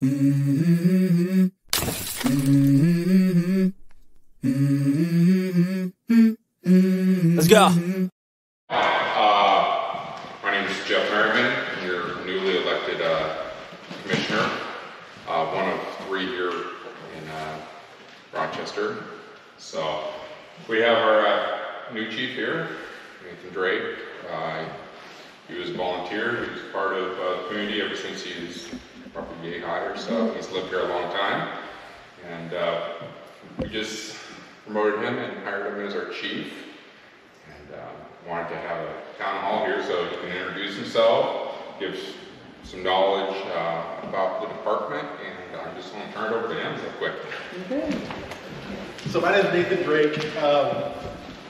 Let's go. Uh, my name is Jeff Merriman. I'm your newly elected uh, commissioner, uh, one of three here in Rochester. So we have our new chief here, Nathan Drake. He was a volunteer. He was part of the community ever since he was probably yay higher. So he's lived here a long time, and uh, we just promoted him and hired him as our chief and um, wanted to have a town hall here so he can introduce himself, give some knowledge uh, about the department, and I'm just going to turn it over to him real quick. Okay. So my name is Nathan Drake. Um,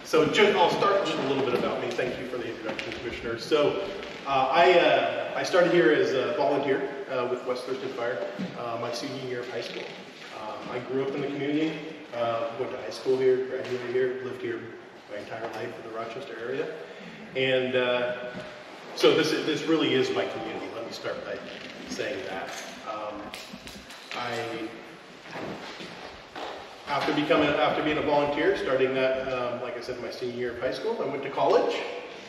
so ju- I'll start just a little bit about me. Thank you for the introduction, Commissioner. So uh, I, uh, I started here as a volunteer uh, with West Thurston Fire uh, my senior year of high school. Um, I grew up in the community, uh, went to high school here, graduated here, lived here my entire life in the Rochester area. And uh, so this, this really is my community. Let me start by saying that. Um, I after becoming, after being a volunteer, starting that, um, like I said, my senior year of high school, I went to college,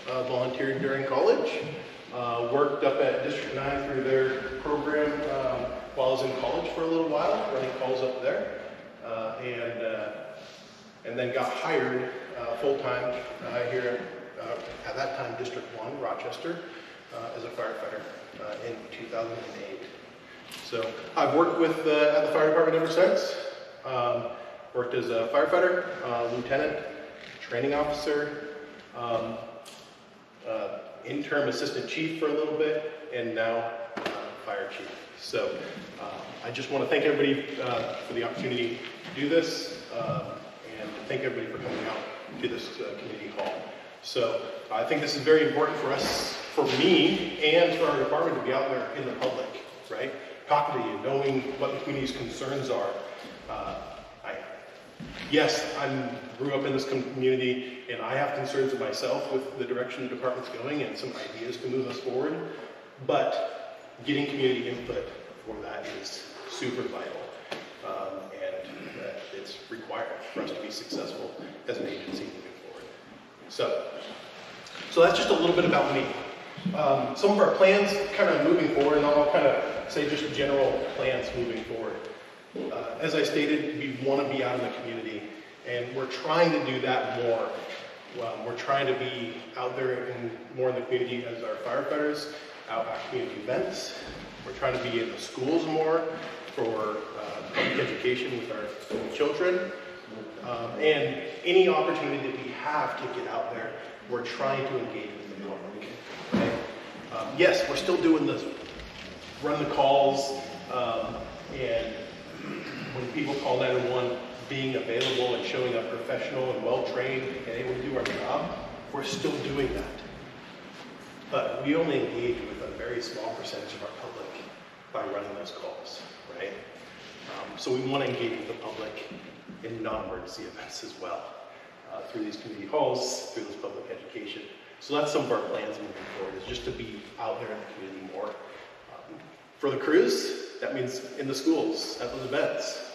uh, volunteered during college, uh, worked up at District 9 through their program um, while I was in college for a little while, running calls up there, uh, and uh, and then got hired uh, full-time here at that time District 1, Rochester, as a firefighter in 2008. So I've worked with at the fire department ever since. Um, worked as a firefighter, lieutenant, training officer, um, uh, interim assistant chief for a little bit, and now uh, fire chief. So uh, I just want to thank everybody uh, for the opportunity to do this, um, and thank everybody for coming out to this uh, community hall. So I think this is very important for us, for me, and for our department to be out there in the public, right? Talking to you, knowing what the community's concerns are. Yes, I grew up in this community, and I have concerns of myself with the direction the department's going and some ideas to move us forward. But getting community input for that is super vital, um, and uh, it's required for us to be successful as an agency moving forward. So, so that's just a little bit about me. Um, some of our plans kind of moving forward, and I'll kind of say just general plans moving forward. Uh, as I stated, we want to be out in the community, and we're trying to do that more. We're trying to be out there and more in the community as our firefighters, out at community events. We're trying to be in the schools more for uh, public education with our children. Um, and any opportunity that we have to get out there, we're trying to engage with the public. Okay? Um, yes, we're still doing this, run the calls, um, and when people call 911, being available and showing up professional and well-trained and able to do our job, we're still doing that. But we only engage with a very small percentage of our public by running those calls, right? Um, so we want to engage with the public in non-emergency events as well, uh, through these community halls, through this public education. So that's some of our plans moving forward, is just to be out there in the community more. Um, for the crews, that means in the schools, at those events.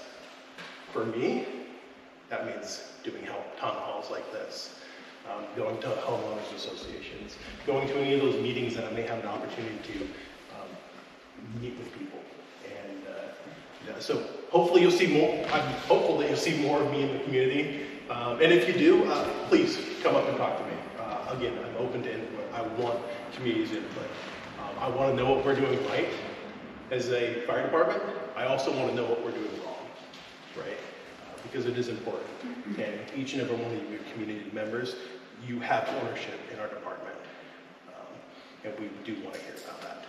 For me, that means doing hel- town halls like this, um, going to homeowners associations, going to any of those meetings that I may have an opportunity to um, meet with people. And uh, yeah, so hopefully you'll see more, I'm hopeful that you'll see more of me in the community. Um, and if you do, uh, please come up and talk to me. Uh, again, I'm open to input. I want community's input. Um, I want to know what we're doing right as a fire department. I also want to know what we're doing wrong, right? Uh, because it is important. And each and every one of you community members, you have ownership in our department. Um, and we do want to hear about that.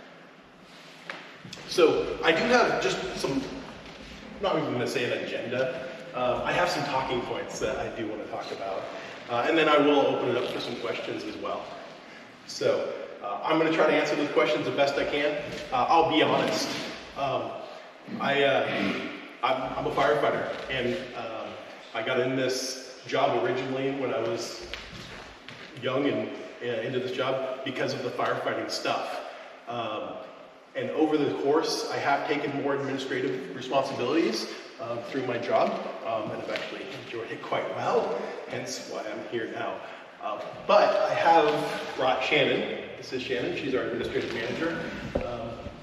So I do have just some, I'm not even going to say an agenda. Um, I have some talking points that I do want to talk about. Uh, and then I will open it up for some questions as well. So uh, I'm going to try to answer those questions the best I can. Uh, I'll be honest. Um, I, uh, I'm, I'm a firefighter, and um, I got in this job originally when I was young and uh, into this job because of the firefighting stuff. Um, and over the course, I have taken more administrative responsibilities um, through my job, um, and I've actually enjoyed it quite well, hence why I'm here now. Uh, but I have brought Shannon. This is Shannon. She's our administrative manager.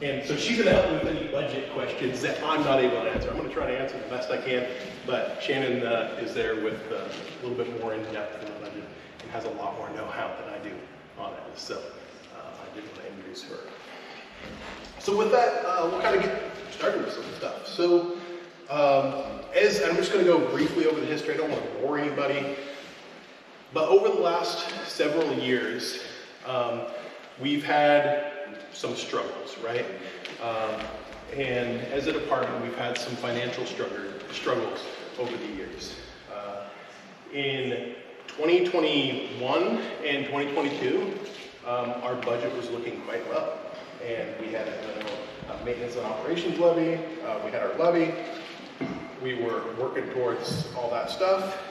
And so she's going to help me with any budget questions that I'm not able to answer. I'm going to try to answer the best I can, but Shannon uh, is there with uh, a little bit more in depth in the budget and has a lot more know-how than I do on it. So uh, I did want to introduce her. So with that, uh, we'll kind of get started with some stuff. So um, as I'm just going to go briefly over the history. I don't want to bore anybody. But over the last several years, um, we've had some struggles, right? Um, and as a department, we've had some financial struggle, struggles over the years. Uh, in 2021 and 2022, um, our budget was looking quite well. And we had a, a maintenance and operations levy, uh, we had our levy, we were working towards all that stuff.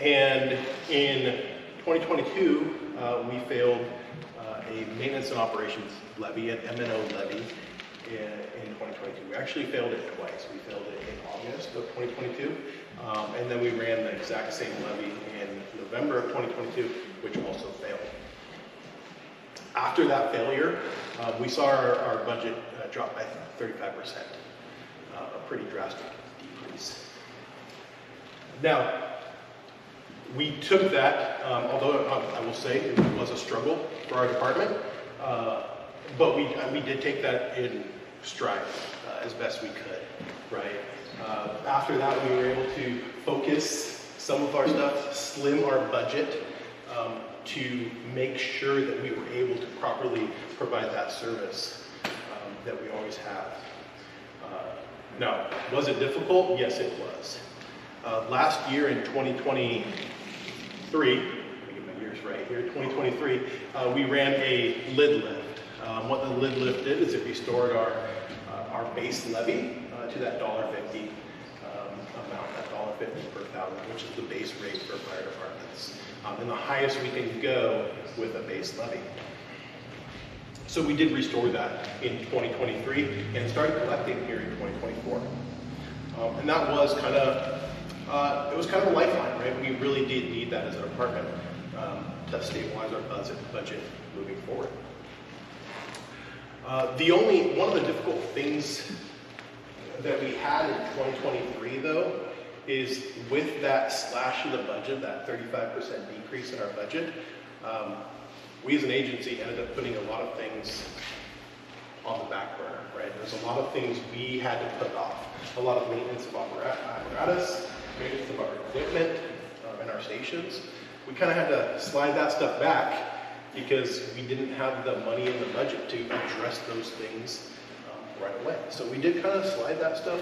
And in 2022, uh, we failed uh, a maintenance and operations levy, an M&O levy in, in 2022. We actually failed it twice. We failed it in August of 2022, um, and then we ran the exact same levy in November of 2022, which also failed. After that failure, uh, we saw our, our budget uh, drop by 35%, uh, a pretty drastic decrease. Now, we took that, um, although uh, I will say it was a struggle for our department, uh, but we, uh, we did take that in stride uh, as best we could, right? Uh, after that, we were able to focus some of our stuff, slim our budget um, to make sure that we were able to properly provide that service um, that we always have. Uh, now, was it difficult? Yes, it was. Uh, last year in 2023, let get my years right here, 2023, uh, we ran a lid lift. Um, what the lid lift did is it restored our, uh, our base levy uh, to that $1.50 um, amount, that $1.50 per thousand, which is the base rate for fire departments. Um, and the highest we can go with a base levy. So we did restore that in 2023 and started collecting here in 2024. Um, and that was kind of uh, it was kind of a lifeline, right? We really did need that as a department um, to stabilize our budget, budget moving forward. Uh, the only, one of the difficult things that we had in 2023 though, is with that slash in the budget, that 35% decrease in our budget, um, we as an agency ended up putting a lot of things on the back burner, right? There's a lot of things we had to put off. A lot of maintenance of apparatus, maintenance of our equipment um, and our stations. We kind of had to slide that stuff back because we didn't have the money in the budget to address those things um, right away. So we did kind of slide that stuff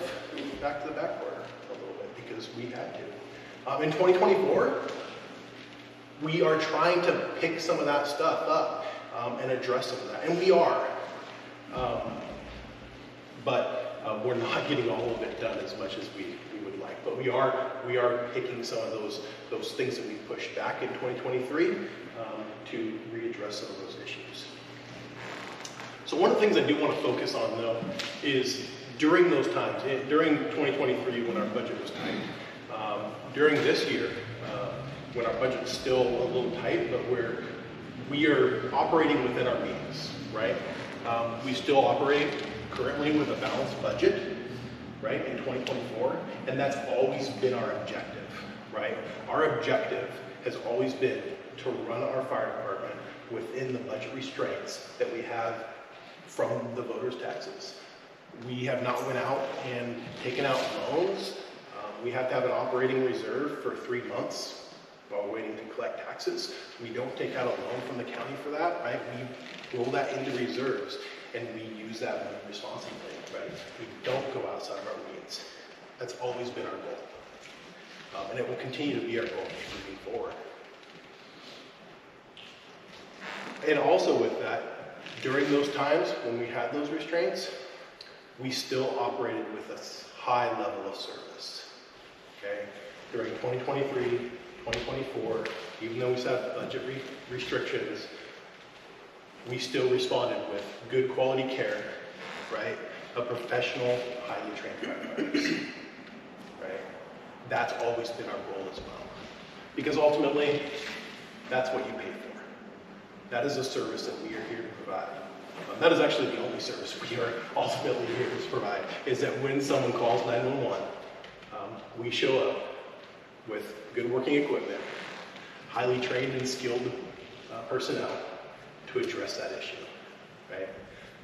back to the back burner a little bit because we had to. Um, in 2024, we are trying to pick some of that stuff up um, and address some of that, and we are. Um, but uh, we're not getting all of it done as much as we, like. But we are we are picking some of those those things that we pushed back in 2023 um, to readdress some of those issues. So one of the things I do want to focus on though is during those times, eh, during 2023 when our budget was tight, um, during this year uh, when our budget's still a little tight, but we're we are operating within our means, right? Um, we still operate currently with a balanced budget, right, in 2024, and that's always been our objective, right? Our objective has always been to run our fire department within the budget restraints that we have from the voters' taxes. We have not went out and taken out loans. Um, we have to have an operating reserve for three months while waiting to collect taxes. We don't take out a loan from the county for that, right? We roll that into reserves and we use that money responsibly? We don't go outside of our means. That's always been our goal. Um, and it will continue to be our goal moving forward. And also with that, during those times when we had those restraints, we still operated with a high level of service. Okay? During 2023, 2024, even though we set budget re restrictions, we still responded with good quality care right? Of professional, highly trained firefighters, right? That's always been our goal as well. Because ultimately, that's what you pay for. That is a service that we are here to provide. Um, that is actually the only service we are ultimately here to provide, is that when someone calls 911, um, we show up with good working equipment, highly trained and skilled uh, personnel to address that issue, right?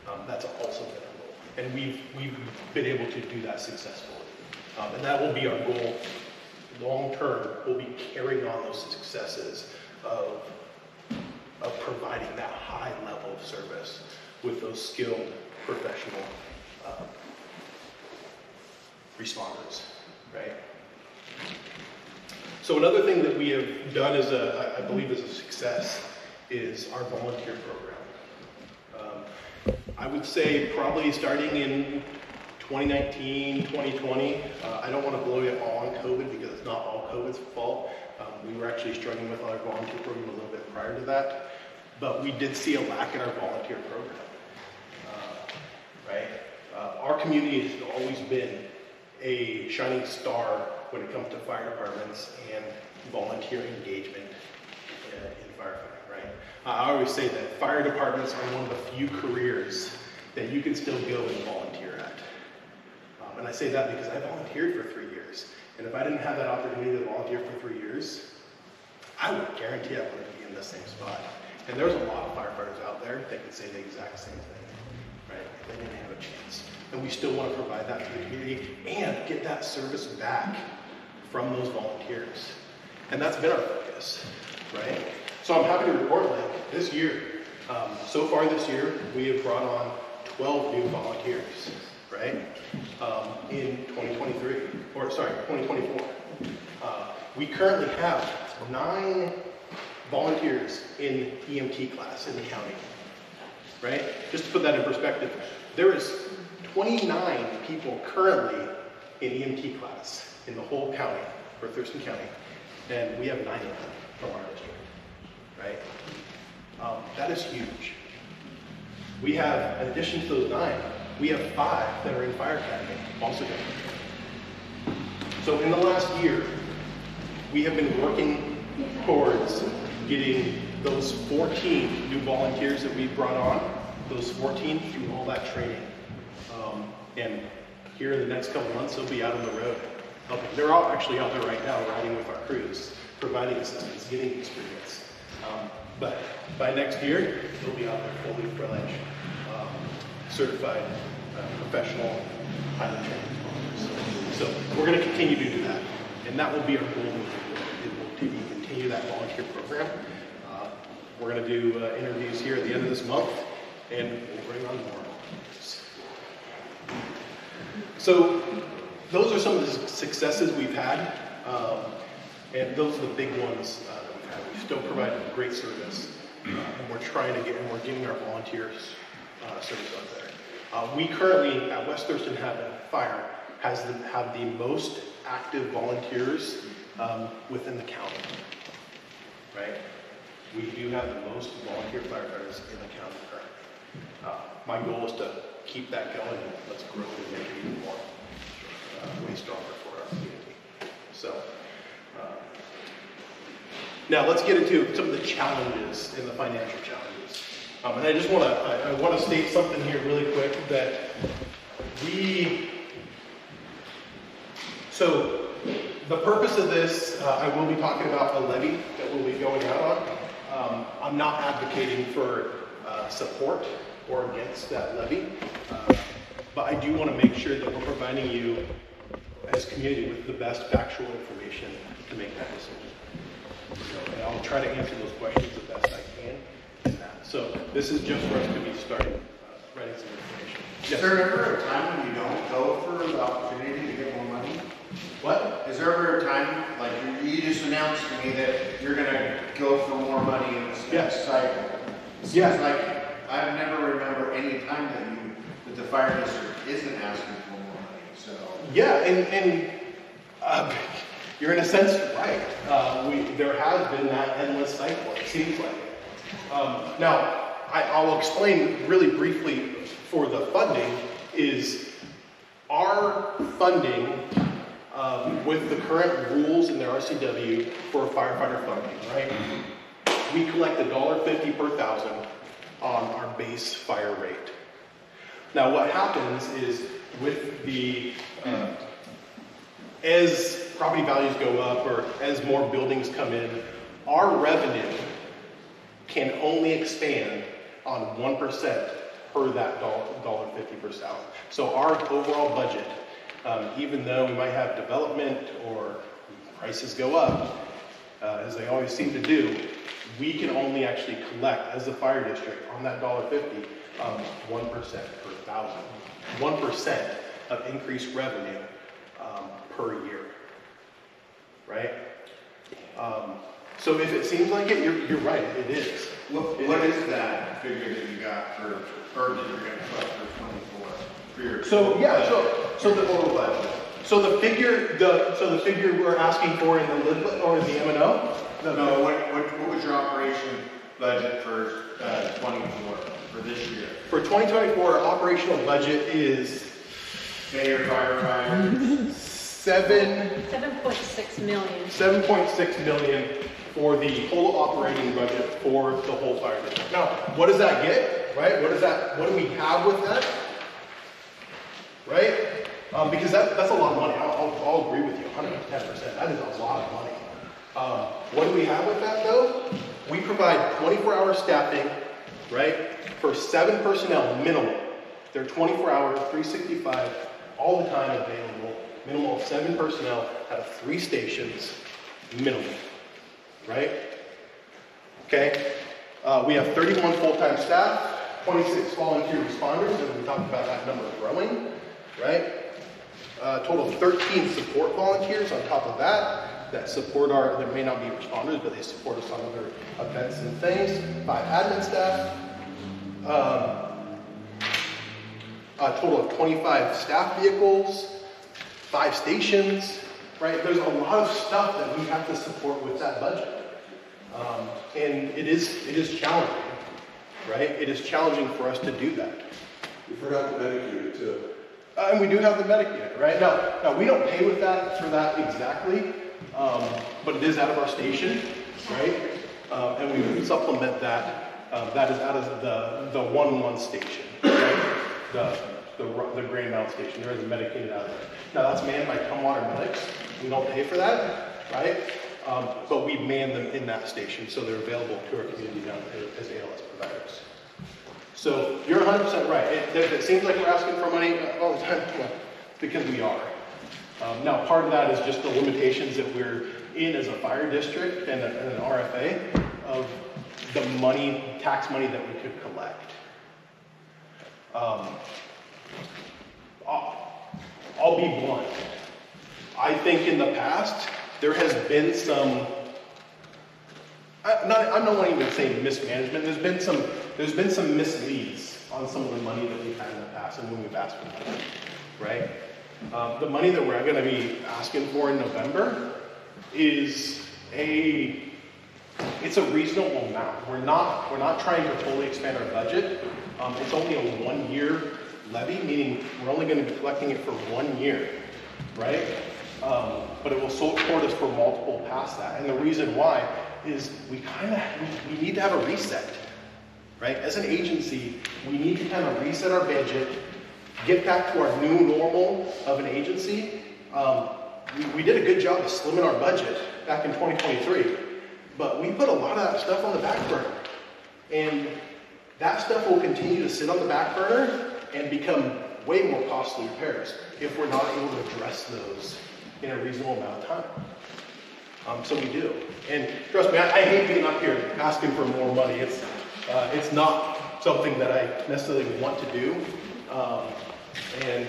Um, that's also goal. And we've, we've been able to do that successfully. Um, and that will be our goal long term. We'll be carrying on those successes of, of providing that high level of service with those skilled professional uh, responders, right? So another thing that we have done as a, I believe is a success, is our volunteer program. I would say probably starting in 2019, 2020. Uh, I don't want to blow it all on COVID because it's not all COVID's fault. Um, we were actually struggling with our volunteer program a little bit prior to that, but we did see a lack in our volunteer program. Uh, right? Uh, our community has always been a shining star when it comes to fire departments and volunteer engagement in firefighting, right? I always say that fire departments are one of the few careers that you can still go and volunteer at. Um, and I say that because I volunteered for three years. And if I didn't have that opportunity to volunteer for three years, I would guarantee I wouldn't be in the same spot. And there's a lot of firefighters out there that can say the exact same thing, right? They didn't have a chance. And we still want to provide that to the community and get that service back from those volunteers. And that's been our focus, right? So I'm happy to report like this year, um, so far this year, we have brought on 12 new volunteers, right? Um, in 2023, or sorry, 2024. Uh, we currently have nine volunteers in EMT class in the county, right? Just to put that in perspective, there is 29 people currently in EMT class in the whole county, for Thurston County, and we have nine of them from our district, right? Um, that is huge. We have, in addition to those nine, we have five that are in fire academy, also. So in the last year, we have been working towards getting those 14 new volunteers that we brought on, those 14 through all that training. Um, and here in the next couple months, they'll be out on the road helping. They're all actually out there right now riding with our crews, providing assistance, getting experience. Um, but by next year, they'll be out there fully fledged, um, certified, uh, professional, highly trained responders. So we're going to continue to do that, and that will be our goal to continue that volunteer program. Uh, we're going to do uh, interviews here at the end of this month, and we'll bring on more. So those are some of the successes we've had, um, and those are the big ones uh, that we've had. We still provide great service, uh, and we're trying to get, and we're getting our volunteers uh, service out there. Uh, we currently at West Thurston have a Fire has the, have the most active volunteers um, within the county. Right? We do have the most volunteer firefighters in the county currently. Uh, my goal is to keep that going and let's grow and make it even more uh, way stronger for our community. So, now let's get into some of the challenges and the financial challenges. Um, and I just want to I, I want to state something here really quick that we so the purpose of this, uh, I will be talking about a levy that we'll be going out on. Um, I'm not advocating for uh, support or against that levy, uh, but I do want to make sure that we're providing you as community with the best factual information to make that decision. And I'll try to answer those questions the best I can. So this is just for us to be starting uh, writing some information. Is there ever a time when you don't go for the opportunity to get more money? What? Is there ever a time, like you- you just announced to me that you're gonna go for more money in this Yes. next cycle? Seems like I never remember any time that you, that the fire district isn't asking for more money, so. Yeah, and, and uh, you're in a sense right. Uh, we, there has been that endless cycle, it seems like. Um, now, I, I'll explain really briefly for the funding. is our funding um, with the current rules in the RCW for firefighter funding, right? We collect a dollar fifty per thousand on our base fire rate. Now, what happens is with the, uh, as property values go up or as more buildings come in, our revenue can only expand on one percent per that dollar, fifty per thousand. So our overall budget, um, even though we might have development or prices go up, uh, as they always seem to do, we can only actually collect as a fire district on that dollar fifty, um, one percent per thousand. One percent of increased revenue, um, per year. Right? Um, so if it seems like it, you're, you're right, it is. What, what is that figure that you got for, or that you're gonna collect for twenty-four? For your. So, yeah, so, so the, Total budget. so the figure, the, so the figure we're asking for in the lid lift or the M and O? No, what, what, what was your operation budget for, uh, twenty-four, for this year? For 2024, our operational budget is Mayor, firefighter, seven, Seven point six million. 7.6 million for the whole operating budget for the whole fire district. Now, what does that get, right? What does that, what do we have with that? Right? Um, because that, that's a lot of money. I'll, I'll, I'll agree with you, 110%. That is a lot of money. Um, what do we have with that though? We provide 24-hour staffing, right, for seven personnel minimum. They're 24 hours, 365, all the time available. Minimum of seven personnel out of three stations, minimum, right? Okay. Uh, we have 31 full-time staff, 26 volunteer responders, and we talked about that number growing, right? Uh, total of 13 support volunteers on top of that, that support our, there may not be responders, but they support us on other events and things. Five admin staff. Um, a total of 25 staff vehicles, five stations, right? There's a lot of stuff that we have to support with that budget. Um, and it is, it is challenging, right? It is challenging for us to do that. You forgot the Medicaid too. Uh, and we do have the Medicaid, right? Now, now we don't pay with that for that exactly, um, but it is out of our station, right? Um, and we supplement that. Uh, that is out of the the one one station, right? The the the Grand Mound station. There is a Medicaid out there. Now that's manned by Tumwater Medics. We don't pay for that, right? Um, but we man them in that station, so they're available to our community there as ALS providers. So you're 100% right. It, it seems like we're asking for money all the time, well, because we are. Um, now, part of that is just the limitations that we're in as a fire district and, a, and an RFA of the money, tax money that we could collect. Um, I'll, be blunt. I think in the past, there has been some I, not, I'm not wanting to say mismanagement. There's been some, there's been some misleads on some of the money that we've had in the past and when we've asked for money, right? Um, the money that we're going to be asking for in November is a, it's a reasonable amount. We're not, we're not trying to fully expand our budget. Um, it's only a one-year levy, meaning we're only going to be collecting it for one year, right? Um, but it will support us for multiple past that. And the reason why is we kind of we, need to have a reset, right? As an agency, we need to kind of reset our budget, get back to our new normal of an agency. Um, we, we did a good job of slimming our budget back in 2023, but we put a lot of that stuff on the back burner, and that stuff will continue to sit on the back burner and become way more costly repairs if we're not able to address those in a reasonable amount of time. Um, so we do. And trust me, I, I hate being up here asking for more money. It's, uh, it's not something that I necessarily want to do. Um, and,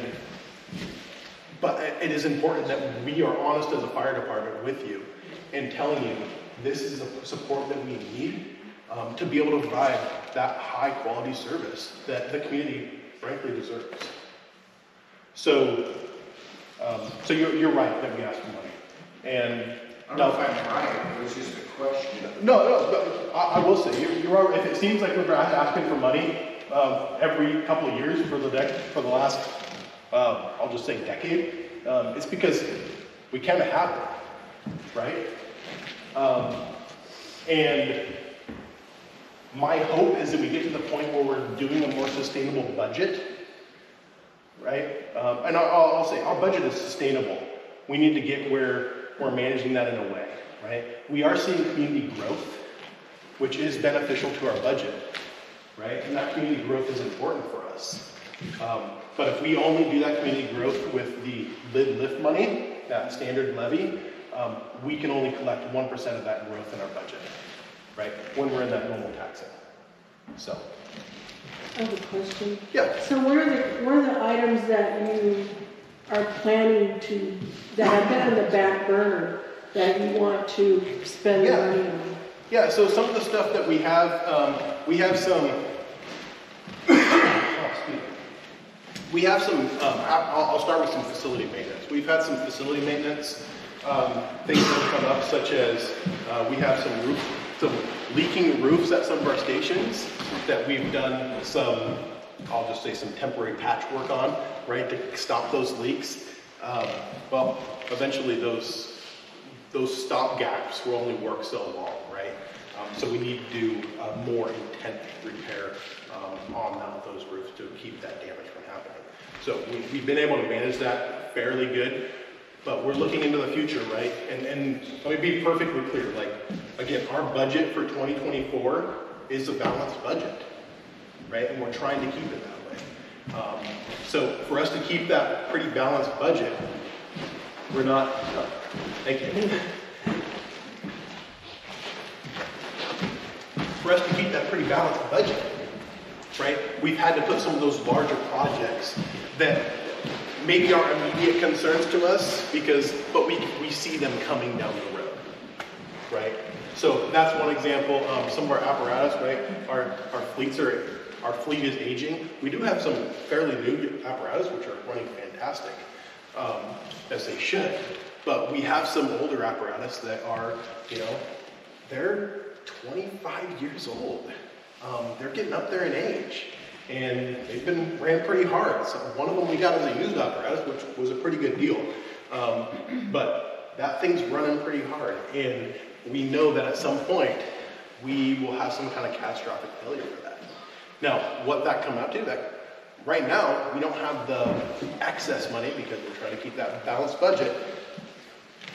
but it- is important that we are honest as a fire department with you and telling you this is the support that we need um, to be able to provide that high quality service that the community frankly deserves. So, um, so you're, you're right that we ask for money. And I don't know if I'm right, it was just a question. no, no, but I, I will say, you're, you're, if it seems like we're asking for money, um, every couple of years for the next, for the last um, I'll just say decade, um, it's because we kind of have it, right? Um, and my hope is that we get to the point where we're doing a more sustainable budget, right? Um, and I'll, I'll say our budget is sustainable. We need to get where we're managing that in a way, right? We are seeing community growth, which is beneficial to our budget, right? And that community growth is important for us. Um, but if we only do that community growth with the lid lift money, that standard levy, um, we can only collect one percent of that growth in our budget, right? When we're in that normal taxing. So, I have a question. yeah, So what are the, what are the items that you are planning to, that have been on the back burner that you want to spend Yeah. money on? Yeah, so some of the stuff that we have, um, we have some, oh, we have some, um, I'll, I'll start with some facility maintenance. We've had some facility maintenance, um, things that have come up such as, uh, we have some roof, some leaking roofs at some of our stations that we've done some, I'll just say some temporary patchwork on, right, to stop those leaks. Um, well, eventually those, those stop gaps will only work so long, right? Um, so we need to do more intense repair um, on that- those roofs to keep that damage from happening. So we, we've been able to manage that fairly good, but we're looking into the future, right? And, and let me be perfectly clear, like, again, our budget for 2024 is a balanced budget, right? And we're trying to keep it that way. Um, so for us to keep that pretty balanced budget, we're not, thank you. For us to keep that pretty balanced budget, right, we've had to put some of those larger projects that maybe are immediate concerns to us because, but we, we see them coming down the road, right? So that's one example. Some of our apparatus, right, our, our fleets are, our fleet is aging. We do have some fairly new apparatus which are running fantastic, um, as they should. But we have some older apparatus that are, you know, they're 25 years old. Um, they're getting up there in age, and they've been ran pretty hard. So one of them we got as a used apparatus, which was a pretty good deal. Um, but that thing's running pretty hard, and we know that at some point we will have some kind of catastrophic failure for that. Now, what that come out to? That right now we don't have the excess money because we're trying to keep that balanced budget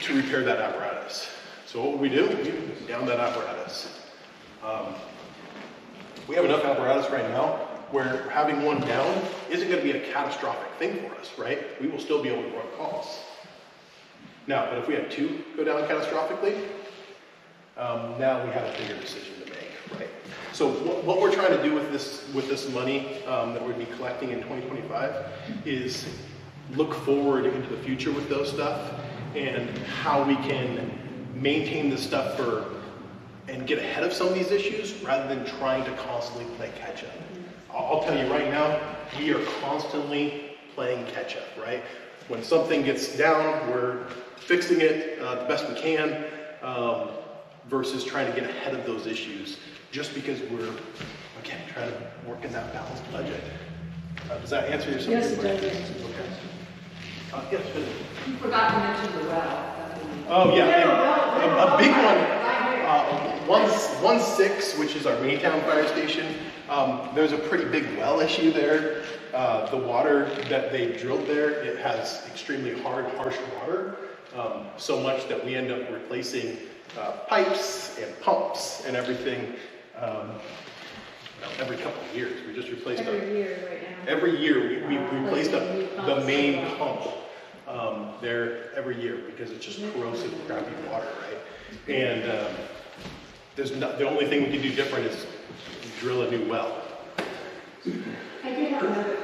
to repair that apparatus. So what would we do? We down that apparatus. Um, we have enough apparatus right now where having one down isn't going to be a catastrophic thing for us, right? We will still be able to run calls. Now, but if we had two go down catastrophically, um, now we have a bigger decision to make, right? So what, what we're trying to do with this with this money um, that we'd be collecting in 2025 is look forward into the future with those stuff and how we can maintain this stuff for and get ahead of some of these issues rather than trying to constantly play catch up. I'll, I'll tell you right now, we are constantly playing catch up, right? When something gets down, we're fixing it uh, the best we can um, versus trying to get ahead of those issues just because we're, again, trying to work in that balanced budget. Uh, does that answer your some of Yes, your it does questions? answer your Okay. question. Uh, yes, Vinny. You forgot to mention the well. Oh, yeah, Yeah, yeah. well, A, a big one, right here. Uh, one, one six, which is our Maytown Fire Station. Um, there's a pretty big well issue there. Uh, the water that they drilled there, it has extremely hard, harsh water. Um, so much that we end up replacing, uh, pipes and pumps and everything, um, every couple of years. We just replaced Every year right now. Every year, we, we replace the, Like new the main pump, um, there every year because it's just corrosive, crappy water, right? And, um, there's not, the only thing we can do different is drill a new well. I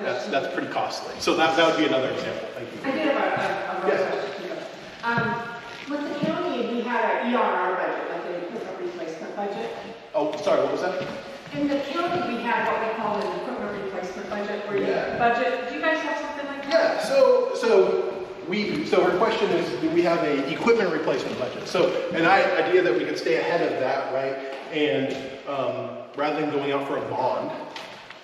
That's, that's pretty costly. So that, that would be another example, thank I you. did have a, a, a Yes. question. Um, with the county, we had an ERR budget, like an equipment replacement budget. Oh, sorry, what was that? In the county, we had what we call an equipment replacement budget, where you Yeah. budget, do you guys have something like that? Yeah, so, so we, so her question is, do we have a equipment replacement budget? So, an idea that we could stay ahead of that, right? And, um, rather than going out for a bond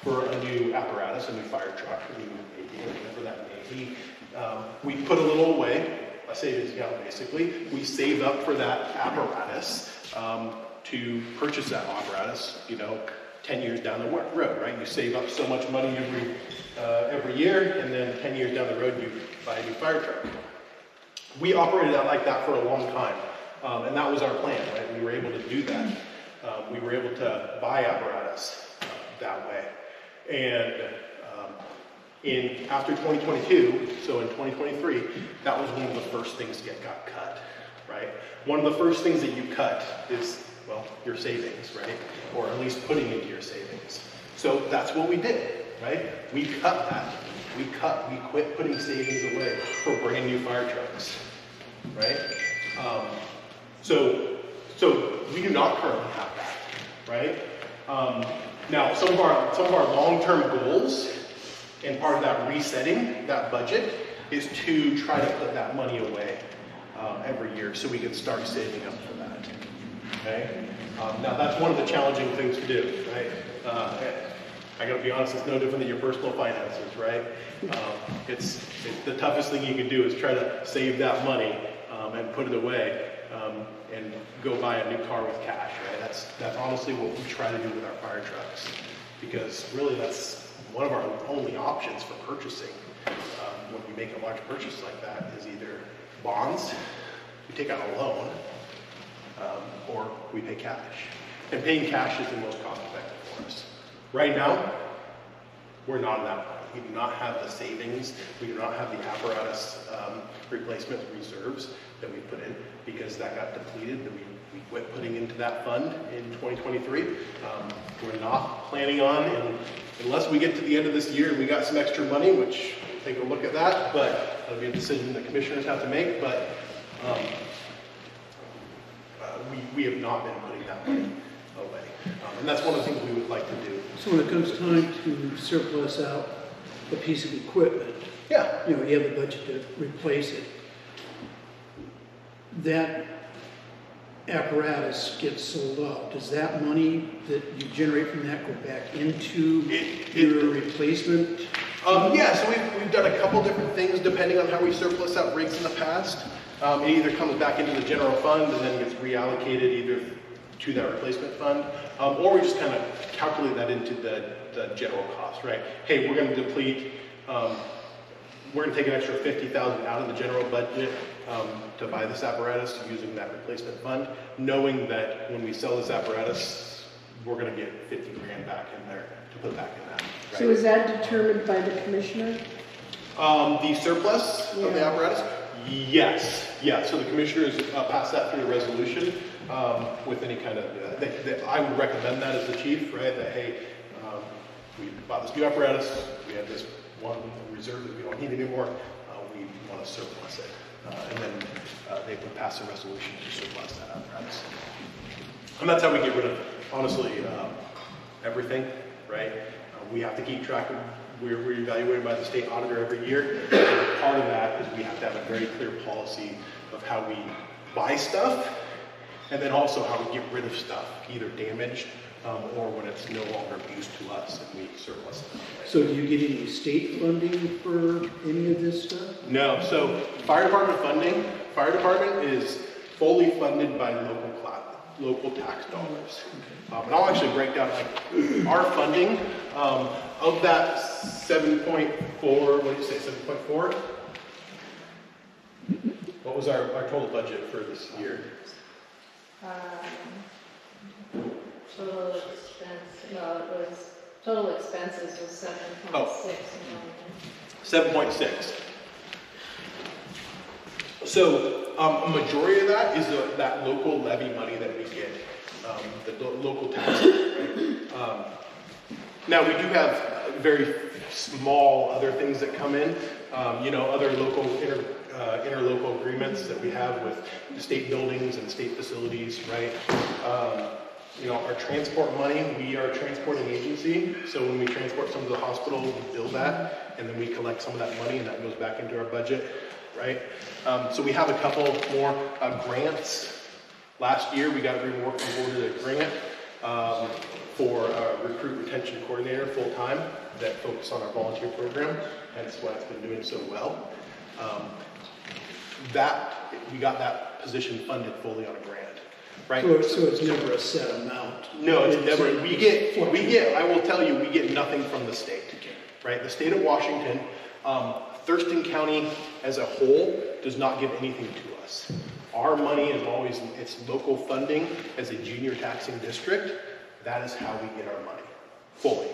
for a new apparatus, a new fire truck, a new AD, whatever that may be, um, we put a little away, a savings account basically. We save up for that apparatus, um, to purchase that apparatus, you know, ten years down the road, right? You save up so much money every, uh, every year, and then ten years down the road, you buy a new fire truck. We operated out like that for a long time, um, and that was our plan, right? We were able to do that. Um, we were able to buy apparatus uh, that way. And um, in after 2022, so in 2023, that was one of the first things that got cut, right? One of the first things that you cut is, well, your savings, right? Or at least putting into your savings. So that's what we did, right? We cut that. We cut, we quit putting savings away for brand new fire trucks, right? Um, so, so we do not currently have that, right? Um, now, some of our, some of our long-term goals and part of that resetting, that budget, is to try to put that money away um, every year so we can start saving up. Okay? Um, now, that's one of the challenging things to do, right? Uh, I gotta be honest, it's no different than your personal finances, right? Um, it's, it's the toughest thing you can do is try to save that money um, and put it away um, and go buy a new car with cash, right? That's, that's honestly what we try to do with our fire trucks. Because really, that's one of our only options for purchasing. Um, when we make a large purchase like that is either bonds, we take out a loan, um, or we pay cash. And paying cash is the most cost effective for us. Right now, we're not in that point. We do not have the savings, we do not have the apparatus um, replacement reserves that we put in because that got depleted, that we, we quit putting into that fund in 2023. Um, We're not planning on, and unless we get to the end of this year and we got some extra money, which we'll take a look at that, but that'll be a decision the commissioners have to make, but um, we, we have not been putting that money away. Um, And that's one of the things we would like to do. So when it comes time to surplus out a piece of equipment, Yeah, you know, you have a budget to replace it. That apparatus gets sold off. Does that money that you generate from that go back into It- it- your replacement? Um, yeah, so we've, we've done a couple different things depending on how we surplus out rigs in the past. Um, it either comes back into the general fund and then gets reallocated either to that replacement fund, um, or we just kind of calculate that into the, the general cost, right? Hey, we're gonna deplete, um, we're gonna take an extra fifty thousand out of the general budget, um, to buy this apparatus using that replacement fund, knowing that when we sell this apparatus, we're gonna get fifty grand back in there to put back in that, right? So is that determined by the commissioner? Um, the surplus of the apparatus? Yes, yeah, so the commissioners uh, pass that through a resolution, um, with any kind of, uh, they, they, I would recommend that as the chief, right, that, hey, um, we bought this new apparatus, we have this one reserve that we don't need anymore, uh, we wanna surplus it. Uh, and then, uh, they would pass a resolution to surplus that apparatus. And that's how we get rid of, honestly, um, everything, right? Uh, We have to keep track of, we're, we're evaluated by the state auditor every year. And part of that is we have to have a very clear policy of how we buy stuff, and then also how we get rid of stuff, either damaged, um, or when it's no longer of use to us and we surplus it. So do you get any state funding for any of this stuff? No, so fire department funding, fire department is fully funded by local local tax dollars. Um, and I'll actually break down like our funding, um, of that seven point four, what did you say, seven point four? What was our, our total budget for this year? Um, Total expense, well, it was, total expenses was seven point Oh. six million. Seven point six. So, um, a majority of that is the, that local levy money that we get, um, the lo- local taxes, right? Um, Now, we do have very small other things that come in, um, you know, other local inter, uh, interlocal agreements that we have with state buildings and state facilities, right? Um, you know, our transport money, we are a transporting agency, so when we transport some to the hospital, we bill that, and then we collect some of that money, and that goes back into our budget, right? Um, so we have a couple more, uh, grants. Last year, we got rewarded a grant, for a recruit retention coordinator full-time that focus on our volunteer program, hence why it's been doing so well. Um, That, we got that position funded fully on a grant, right? So, so it's never a set amount? No, it's never, we get, we get, I will tell you, we get nothing from the state, right? The state of Washington, um, Thurston County as a whole does not give anything to us. Our money is always, it's local funding as a junior taxing district. That is how we get our money, fully.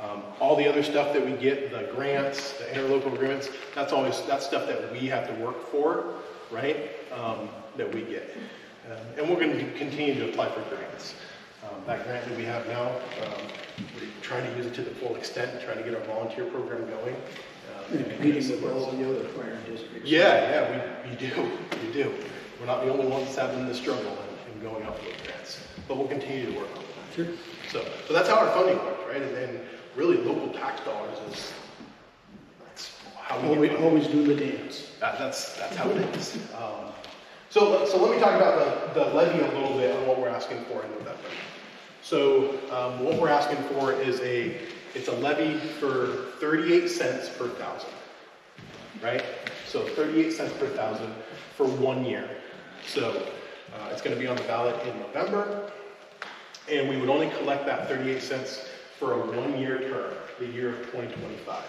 Um, all the other stuff that we get, the grants, the interlocal agreements, that's always, that's stuff that we have to work for, right? Um, that we get. Um, and we're gonna continue to apply for grants. Um, that grant that we have now, um, we're trying to use it to the full extent, trying to get our volunteer program going. Um, And Competing with all the other fire districts? yeah, yeah, we, we do, we do. We're not the only ones having the struggle and, and going up for those grants, but we'll continue to work on. Sure. So, so that's how our funding works, right? And then really local tax dollars is, that's how we Always, always do the dance. that, that's, that's how it is. Um, So, so let me talk about the, the levy a little bit on what we're asking for in November. So, um, what we're asking for is a, it's a levy for thirty-eight cents per thousand, right? So thirty-eight cents per thousand for one year. So, uh, it's gonna be on the ballot in November. And we would only collect that thirty-eight cents for a one-year term, the year of twenty twenty-five,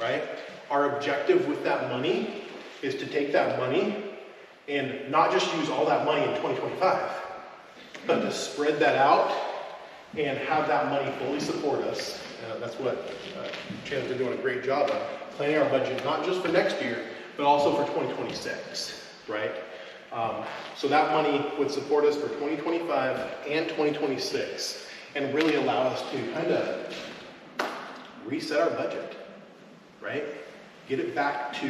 right? Our objective with that money is to take that money and not just use all that money in twenty twenty-five, but to spread that out and have that money fully support us. Uh, that's what uh, Chan's been doing a great job of, planning our budget, not just for next year, but also for 2026, right? Um, so that money would support us for 2025 and 2026 and really allow us to kind of reset our budget, right? Get it back to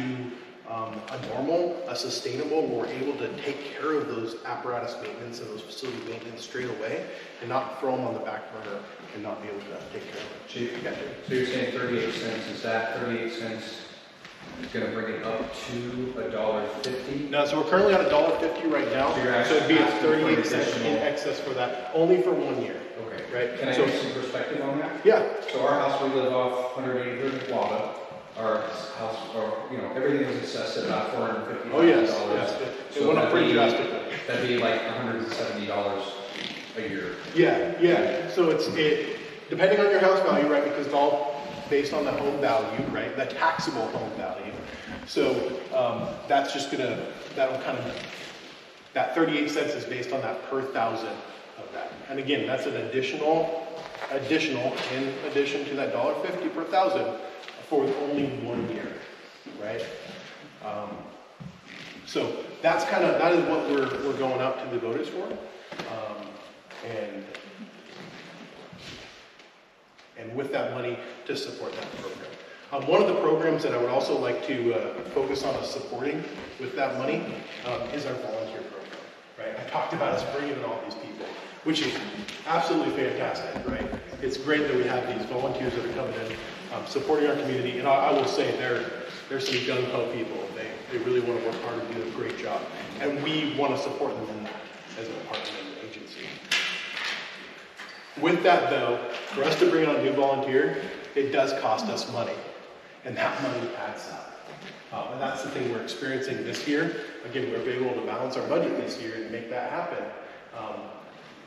um, a normal, a sustainable, where we're able to take care of those apparatus maintenance and those facility maintenance straight away and not throw them on the back burner and not be able to take care of it. Chief, Yeah, so you're saying thirty-eight cents, is that thirty-eight cents gonna bring it up to a dollar fifty? No, so we're currently at a dollar fifty right now, So you're so it'd be asking for thirty-eight cents in additional- excess for that, only for one year, Okay. right? Can I So- give some perspective on that? Yeah, So our house, we live off hundred eighty-third Walla. Our house, or, you know, everything is assessed at about four hundred fifty oh yes, yes, it- it So went up that'd pretty be- drastically. That'd be like hundred and seventy dollars a year. Yeah, yeah, so it's, it, depending on your house value, right, because it's all based on the home value, right, the taxable home value. So, um, that's just gonna, that'll kind of, that thirty-eight cents is based on that per thousand of that. And again, that's an additional, additional, in addition to that dollar fifty per thousand for only one year, right? Um, so that's kind of, that is what we're, we're going out to the voters for. Um, and, and with that money to support that program. Um, one of the programs that I would also like to uh, focus on us supporting with that money um, is our volunteer program, right? I talked about us bringing in all these people, which is absolutely fantastic, right? It's great that we have these volunteers that are coming in, um, supporting our community, and I, I will say they're, they're some gung-ho people. They, they really want to work hard and do a great job, and we want to support them in that as a agency. With that though, for us to bring on a new volunteer, it does cost us money, and that money adds up. Um, and that's the thing we're experiencing this year. Again, we're able to balance our budget this year and make that happen. Um,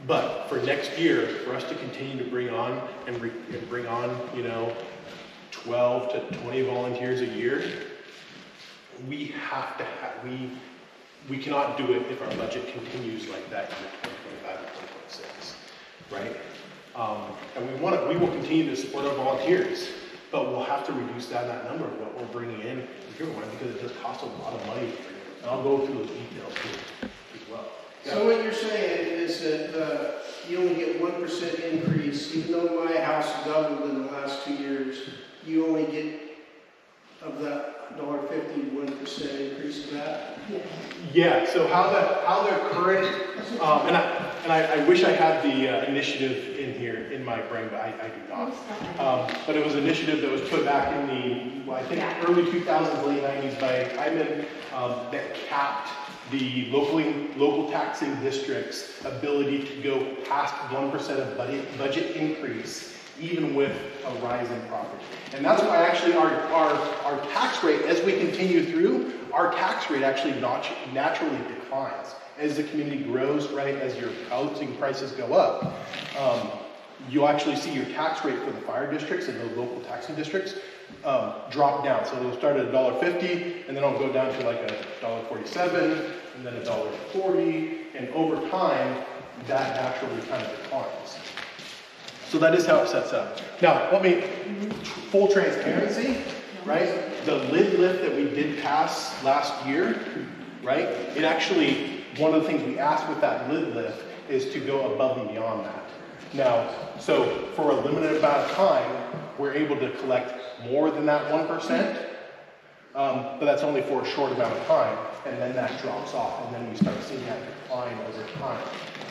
but for next year, for us to continue to bring on and, re- and bring on, you know, 12 to 20 volunteers a year, we have to we, we cannot do it if our budget continues like that in 2025 and 2026, right? Um, and we want to, we will continue to support our volunteers, but we'll have to reduce down that number of what we're bringing in in procurement because it does cost a lot of money. to bring. And I'll go through those details too, as well. So what you're saying is that uh, you only get one percent increase, even though my house doubled in the last two years, you only get of that dollar fifty, one percent increase of that? Yeah, so how the, how their current, um, and I, And I, I wish I had the uh, initiative in here, in my brain, but I, I do not. Um, but it was an initiative that was put back in the, well, I think, Yeah. early 2000s, late 90s by Eyman, um, that capped the locally, local taxing districts' ability to go past 1% of budget, budget increase, even with a rise in property. And that's why actually our, our, our tax rate, as we continue through, our tax rate actually nat- naturally declines. As the community grows, right, as your housing prices go up, um, you'll actually see your tax rate for the fire districts and the local taxing districts um, drop down. So it'll start at a dollar fifty, and then it'll go down to like a dollar forty-seven, and then a dollar forty, and over time, that naturally kind of declines. So that is how it sets up. Now, let me, full transparency, right? The lid lift that we did pass last year, right? It actually, one of the things we ask with that lid lift is to go above and beyond that. Now, so for a limited amount of time, we're able to collect more than that one percent. Um, but that's only for a short amount of time, and then that drops off, and then we start seeing that decline over time.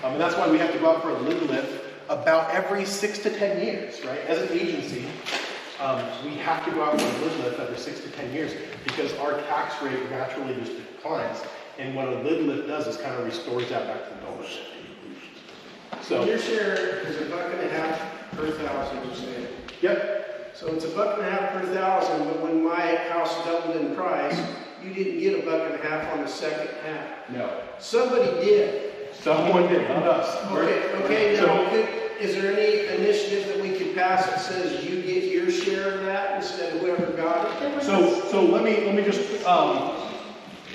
Um, and that's why we have to go out for a lid lift about every six to ten years, right? As an agency, um, we have to go out for a lid lift every six to ten years because our tax rate naturally just declines. And what a lid lift does is kind of restores that back to the dollar. So, Your share is a buck and a half per thousand, you say. yep, So it's a buck and a half per thousand, but when my house doubled in price, you didn't get a buck and a half on the second half. no, Somebody did. someone did, not us. We're- Okay, okay, so- now, could- is there any initiative that we could pass that says you get your share of that instead of whoever got it? So, so let me, let me just, um,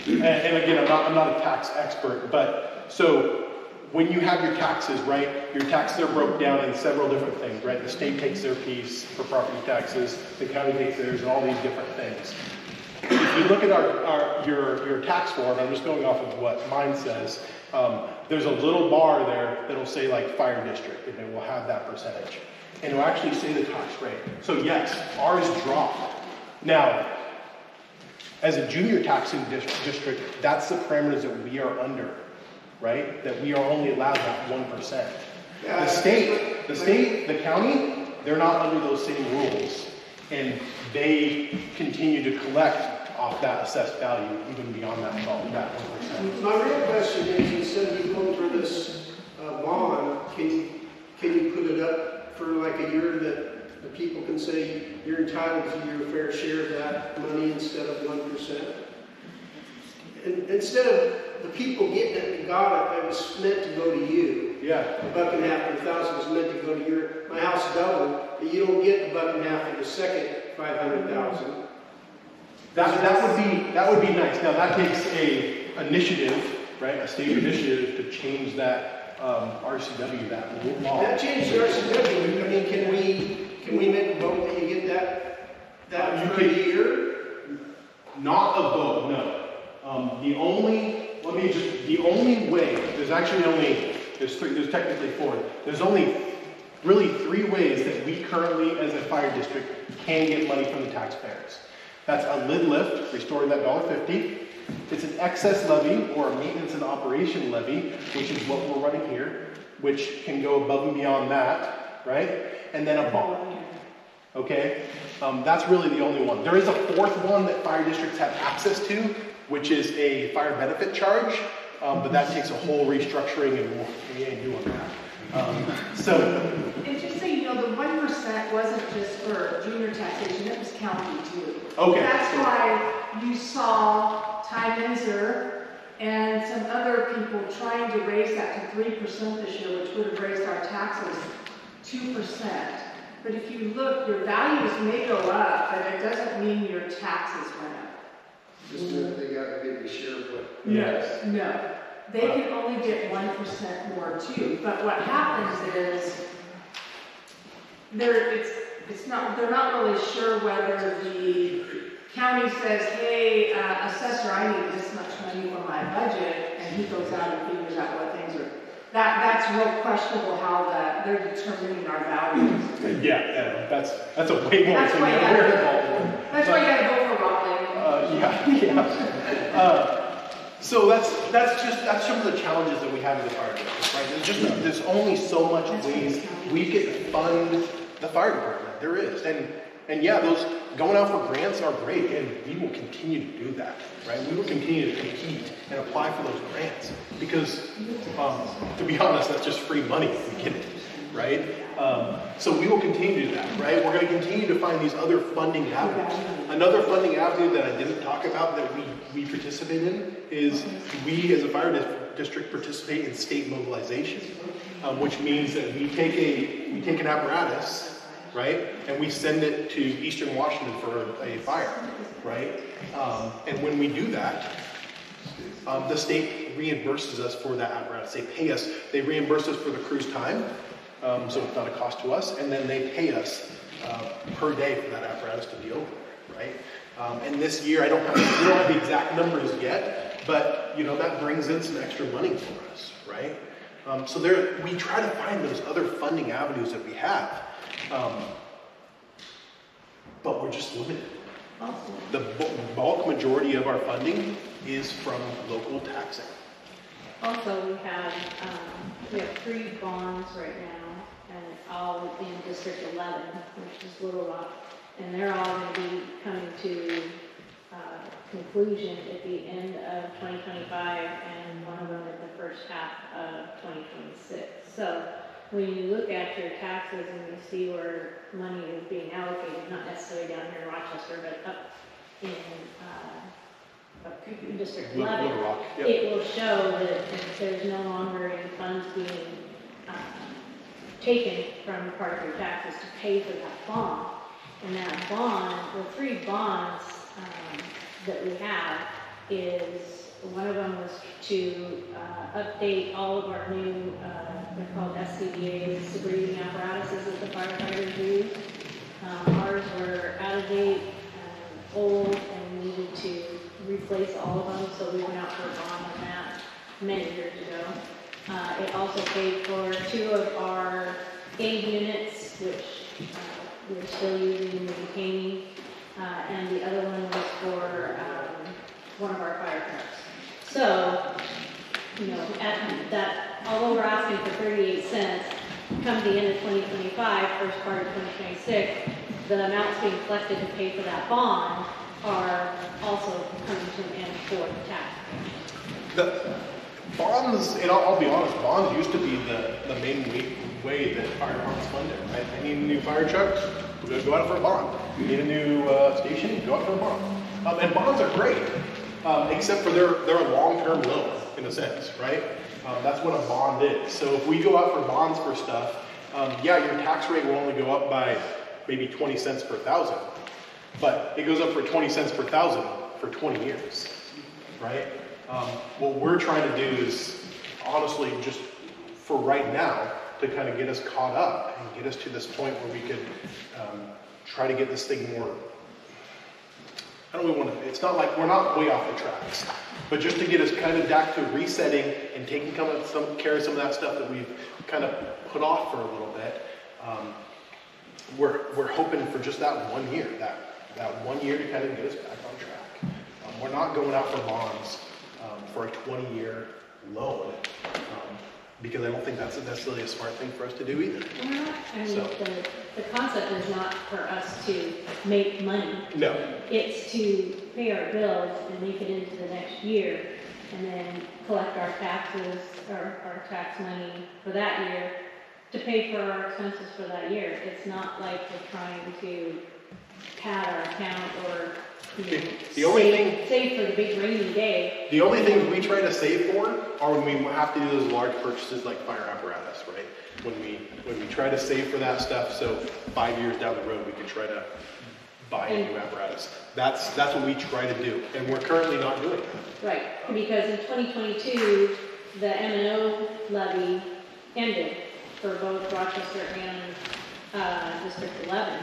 and, and again, I'm not, I'm not a tax expert, but, so, when you have your taxes, right, your taxes are broke down in several different things, right? The state takes their piece for property taxes, the county takes theirs, and all these different things. If you look at our, our, your, your tax form, I'm just going off of what mine says, um, there's a little bar there that'll say like fire district, and it will have that percentage. And it'll actually say the tax rate. So yes, ours dropped. Now, as a junior taxing dis- district, that's the parameters that we are under, right? That we are only allowed that one percent. The state, the state, the county, they're not under those same rules. And they continue to collect off that assessed value even beyond that, that one percent. My real question is, instead of you going for this uh, bond, can, can you put it up for like a year that people can say you're entitled to your fair share of that money instead of one percent? And instead of the people getting it and got it, it was meant to go to you. Yeah, A buck and a half per thousand was meant to go to your, my house doubled, but you don't get the buck and a half for the second five hundred thousand. that, that would be, that would be nice. Now, that takes a initiative, right, a state initiative to change that, um, RCW, that law. That changed the RCW, I mean, can we, can we make a vote that you get that, that You for a can- year? Not a vote, no. Um, the only, let me just, the only way, there's actually only, there's three, there's technically four. There's only really three ways that we currently, as a fire district, can get money from the taxpayers. That's a lid lift, restoring that dollar fifty. It's an excess levy or a maintenance and operation levy, which is what we're running here, which can go above and beyond that, right? And then a bond. Okay, um, that's really the only one. There is a fourth one that fire districts have access to, which is a fire benefit charge, um, but that takes a whole restructuring and we'll- we ain't doing that. Um, so, And just so you know, the one percent wasn't just for junior taxation, it was county too. Okay. That's why you saw Tye Menser and some other people trying to raise that to three percent this year, which would have raised our taxes two percent. But if you look, your values may go up, but it doesn't mean your taxes went up. Just that they gotta get the share of what. yes. No, they can only get one percent more too, but what happens is, they're, it's, it's not, they're not really sure whether the county says, hey, uh, assessor, I need this much money for my budget, and he goes out and figures out what things are, that, that's real questionable how that, they're determining our values. Yeah, yeah, that's, that's a way more That's why you than we're gotta-. That's why you gotta go for Raleigh. Uh, yeah, yeah. Uh, So that's, that's just, that's some of the challenges that we have in the fire department, right? There's just, there's only so much ways we can fund the fire department, there is. And, and yeah, those, going out for grants are great, and we will continue to do that, right? We will continue to compete and apply for those grants, because, um, to be honest, that's just free money if we get it, right? Um, so we will continue to do that, right? We're gonna continue to find these other funding avenues. Another funding avenue that I didn't talk about that we, we participate in is we as a fire district participate in state mobilization. Um, which means that we take a, we take an apparatus, right? And we send it to eastern Washington for a fire, right? Um, and when we do that, um, the state reimburses us for that apparatus. They pay us, they reimburse us for the crew's time, um, so it's not a cost to us, and then they pay us uh, per day for that apparatus to be over right? Um, and this year, I don't have, we don't have the exact numbers yet, but you know that brings in some extra money for us, right? Um, so there, we try to find those other funding avenues that we have, um, but we're just limited. The bulk majority of our funding is from local taxing. Also, we have, um, we have three bonds right now, and all in District eleven, which is Little Rock. And they're all gonna be coming to, uh, conclusion at the end of twenty twenty-five, and one of them at the first half of twenty twenty-six. So, when you look at your taxes and you see where money is being allocated, not necessarily down here in Rochester, but up in, uh, up in District Little eleven, Little Rock, yep. it will show that there's no longer any funds being um, taken from part of your taxes to pay for that bond. And that bond, the three bonds um, that we have is, one of them was to uh, update all of our new, uh, they're called SCBA's, the breathing apparatuses that the firefighters use. Um, Ours were out of date, um, old, and needed to replace all of them, so we went out for a bond on that many years ago. Uh, it also paid for two of our aid units, which, uh, we're still using in the detaining. Uh, and the other one was for, um, one of our fire trucks. So, you know, at that, although we're asking for thirty-eight cents, come the end of 2025, first part of twenty twenty-six, the amounts being collected to pay for that bond are also coming to an end for the tax. The bonds, and I'll, I'll be honest, bonds used to be the, the main way, way that fire departments funded, right? I need a new fire truck, gonna go out for a bond. You need a new, uh, station, go out for a bond. Um, and bonds are great, um, except for they're, they're a long-term loan, in a sense, right? Um, that's what a bond is. So if we go out for bonds for stuff, um, yeah, your tax rate will only go up by maybe twenty cents per thousand. But it goes up for twenty cents per thousand for twenty years, right? Um, what we're trying to do is honestly just for right now to kind of get us caught up and get us to this point where we could um, try to get this thing more. I don't really want to. It's not like we're not way off the tracks, but just to get us kind of back to resetting and taking some care of some of that stuff that we've kind of put off for a little bit. Um, we're, we're hoping for just that one year, that, that one year to kind of get us back on track. Um, we're not going out for bonds, um, for a twenty-year loan, um, because I don't think that's necessarily a smart thing for us to do either. Well, I mean, So- the, the concept is not for us to make money. No, It's to pay our bills and make it into the next year, and then collect our taxes, our tax money for that year, to pay for our expenses for that year. It's not like we're trying to pad our account or, The only save- thing- Save for the big rainy day. the only things we try to save for are when we have to do those large purchases like fire apparatus, right? When we, when we try to save for that stuff, so five years down the road, we can try to buy a new apparatus. That's, that's what we try to do, and we're currently not doing that. Right, because in 2022, the M and O levy ended for both Rochester and uh, District 11.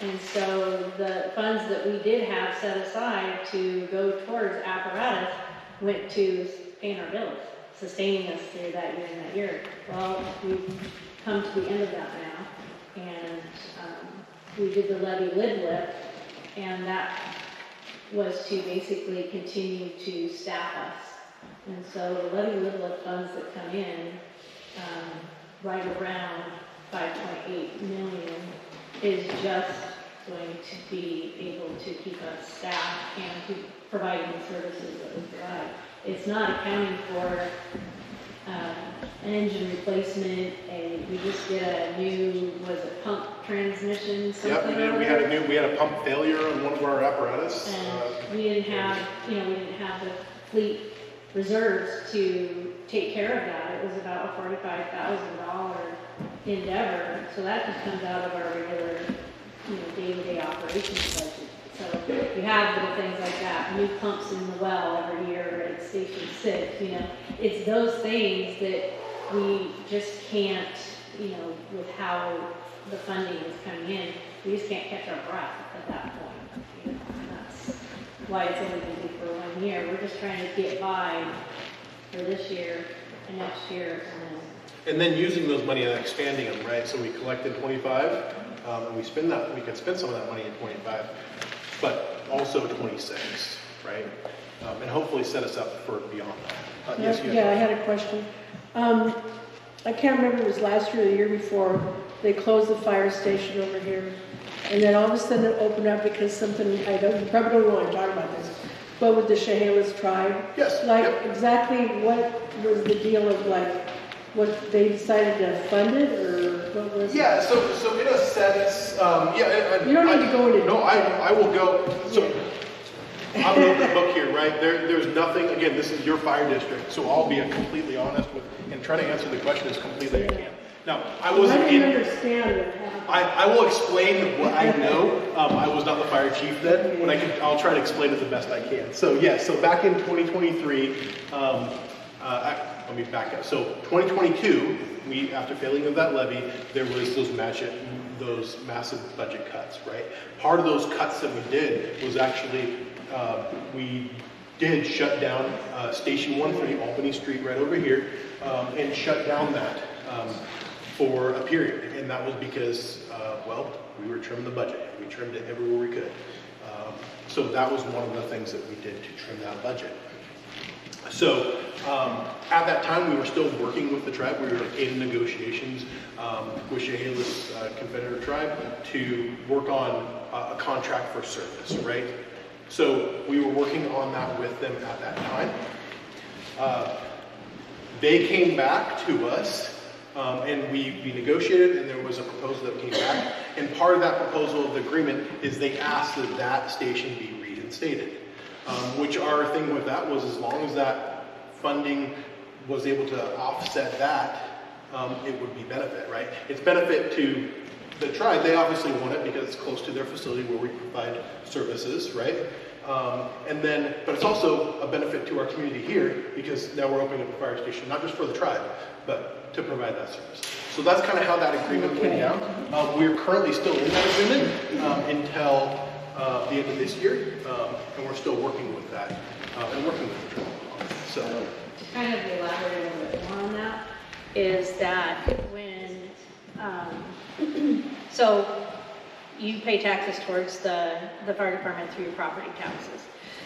And so the funds that we did have set aside to go towards apparatus went to paying our bills, sustaining us through that year and that year. Well, we've come to the end of that now, and um, we did the levy lid lift, and that was to basically continue to staff us And so the levy lid lift funds that come in, um, right around five point eight million is just going to be able to keep us staffed and to providing the services that we provide. It's not accounting for, um, an engine replacement, a, we just did a new, was it pump transmission, something Yep, or we did- we had a new, we had a pump failure on one of our apparatus. uh, and we didn't have, you know, we didn't have the fleet reserves to take care of that. It was about a forty-five thousand dollar endeavor, so that just comes out of our regular, you know, day-to-day operations budget. So you have little things like that, new pumps in the well every year at Station Six, you know. It's those things that we just can't, you know, with how the funding is coming in, we just can't catch our breath at that point. you know, that's why it's only gonna be for one year. We're just trying to get by for this year and next year and then And then using those money and expanding them, right? So we collected twenty-five, um, and we spend that, we could spend some of that money in twenty-five, but also twenty-six, right? Um, and hopefully set us up for beyond that. Uh, yes, Yeah, I had a question. Um, I can't remember if it was last year or the year before, they closed the fire station over here. And then all of a sudden it opened up because something, I don't, you probably don't want to talk about this, but with the Chehalis tribe. Yes, Like, yep. exactly what was the deal of like, what, they decided to fund it or what was? it? Yeah, so, so in a sense, um, yeah. and- and You don't need to go into No, I, I will go, so, Yeah. I'm open book here, right? There, there's nothing, again, this is your fire district, so I'll be completely honest with, and try to answer the question as completely as I can. Now, I I wasn't in, understand what happened. I, I will explain what I know. Um, I was not the fire chief then, but I can, I'll try to explain it the best I can. So, yeah, so back in 2023, um, uh, I- let me back up. So 2022, we, after failing of that levy, there was those match, those massive budget cuts, right? Part of those cuts that we did was actually, uh, we did shut down uh, Station 130, Albany Street right over here, um, and shut down that um, for a period. And that was because, uh, well, we were trimming the budget. We trimmed it everywhere we could. Um, So that was one of the things that we did to trim that budget. So um, at that time, we were still working with the tribe. We were in negotiations um, with Chehalis uh, Confederate Tribe to work on uh, a contract for service, right? So we were working on that with them at that time. Uh, They came back to us um, and we, we negotiated and there was a proposal that came back. And part of that proposal of the agreement is they asked that that station be reinstated. Um, which our thing with that was as long as that funding was able to offset that, um, it would be benefit, right? It's benefit to the tribe, they obviously want it because it's close to their facility where we provide services, right? Um, and then, but it's also a benefit to our community here because now we're opening up a fire station, not just for the tribe, but to provide that service. So that's kind of how that agreement went down. Um, we're currently still in that agreement um, until uh, the end of this year, um, and we're still working with that uh, and working with the tribe. So, to kind of elaborate a little bit more on that, is that when, um, so you pay taxes towards the, the fire department through your property taxes.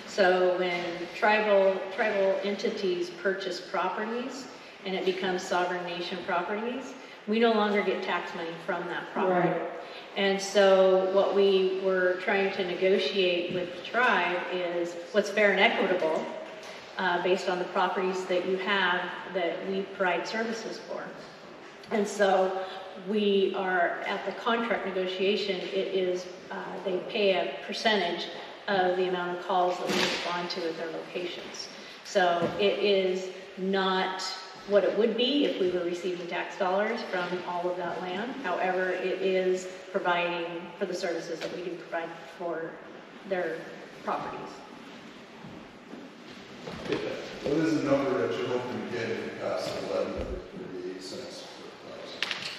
So when tribal, tribal entities purchase properties and it becomes sovereign nation properties, we no longer get tax money from that property. Right. And so what we were trying to negotiate with the tribe is what's fair and equitable, uh, based on the properties that you have that we provide services for. And so we are at the contract negotiation, it is, uh, they pay a percentage of the amount of calls that we respond to at their locations. So it is not what it would be if we were receiving tax dollars from all of that land. However, it is providing for the services that we do provide for their properties. What is the number that you're hoping to get if you pass the levy for thirty-eight cents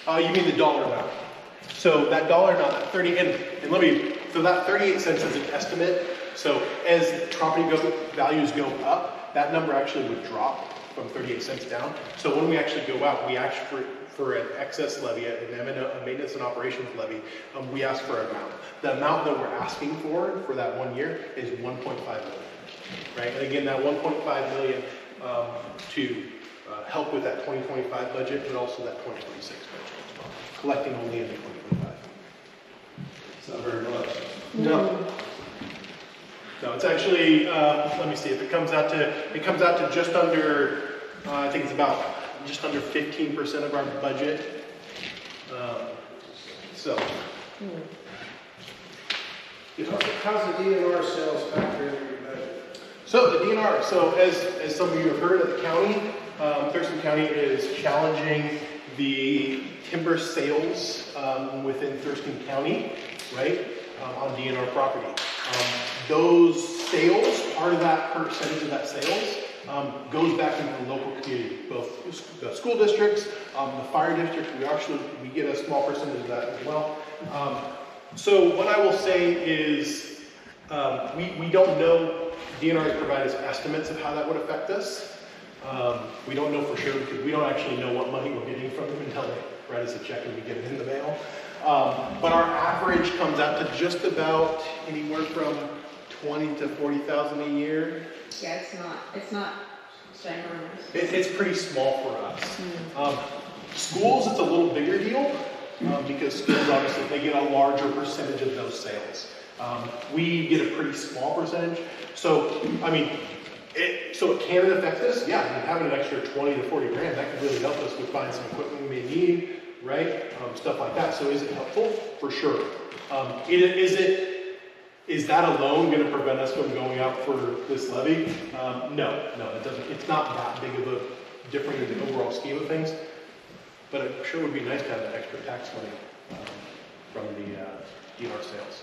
per thousand? uh, you mean the dollar amount? So that dollar amount, that 30, and, and let me, so that 38 cents is an estimate. So as property go, values go up, that number actually would drop from 38 cents down. So when we actually go out, we ask for, for an excess levy, an a maintenance and operations levy, um, we ask for an amount. The amount that we're asking for, for that one year, is 1.5 million, right? And again, that 1.5 million, um, to uh, help with that 2025 budget, but also that 2026 budget as well, collecting only in the 2025. It's not very much. No. No, it's actually, uh, let me see, if it comes out to, it comes out to just under, uh, I think it's about, just under 15% of our budget. Um, So, How's the DNR sales factor into your budget? So the DNR, so as, as some of you have heard at the county, um, Thurston County is challenging the timber sales, um, within Thurston County, right, um, on DNR property. Um, those sales, part of that percentage of that sales, um, goes back into the local community, both the school districts, um, the fire district, we actually, we get a small percentage of that as well. Um, so what I will say is, um, we, we don't know, DNR has provided us estimates of how that would affect us. Um, we don't know for sure because we don't actually know what money we're getting from them until they write us a check and we get it in the mail. Um, but our average comes out to just about anywhere from twenty to forty thousand a year. Yeah, it's not, it's not ginormous. It, it's pretty small for us. Um, schools, it's a little bigger deal, um, because schools obviously, they get a larger percentage of those sales. Um, we get a pretty small percentage, so, I mean, it, so it can affect us, yeah, having an extra twenty to forty grand, that could really help us with buying some equipment we may need, right? Um, stuff like that, so is it helpful? For sure. Um, is it, is that alone gonna prevent us from going out for this levy? Um, no, no, it doesn't, it's not that big of a difference in the overall scheme of things. But it sure would be nice to have that extra tax money, um, from the, uh, sales.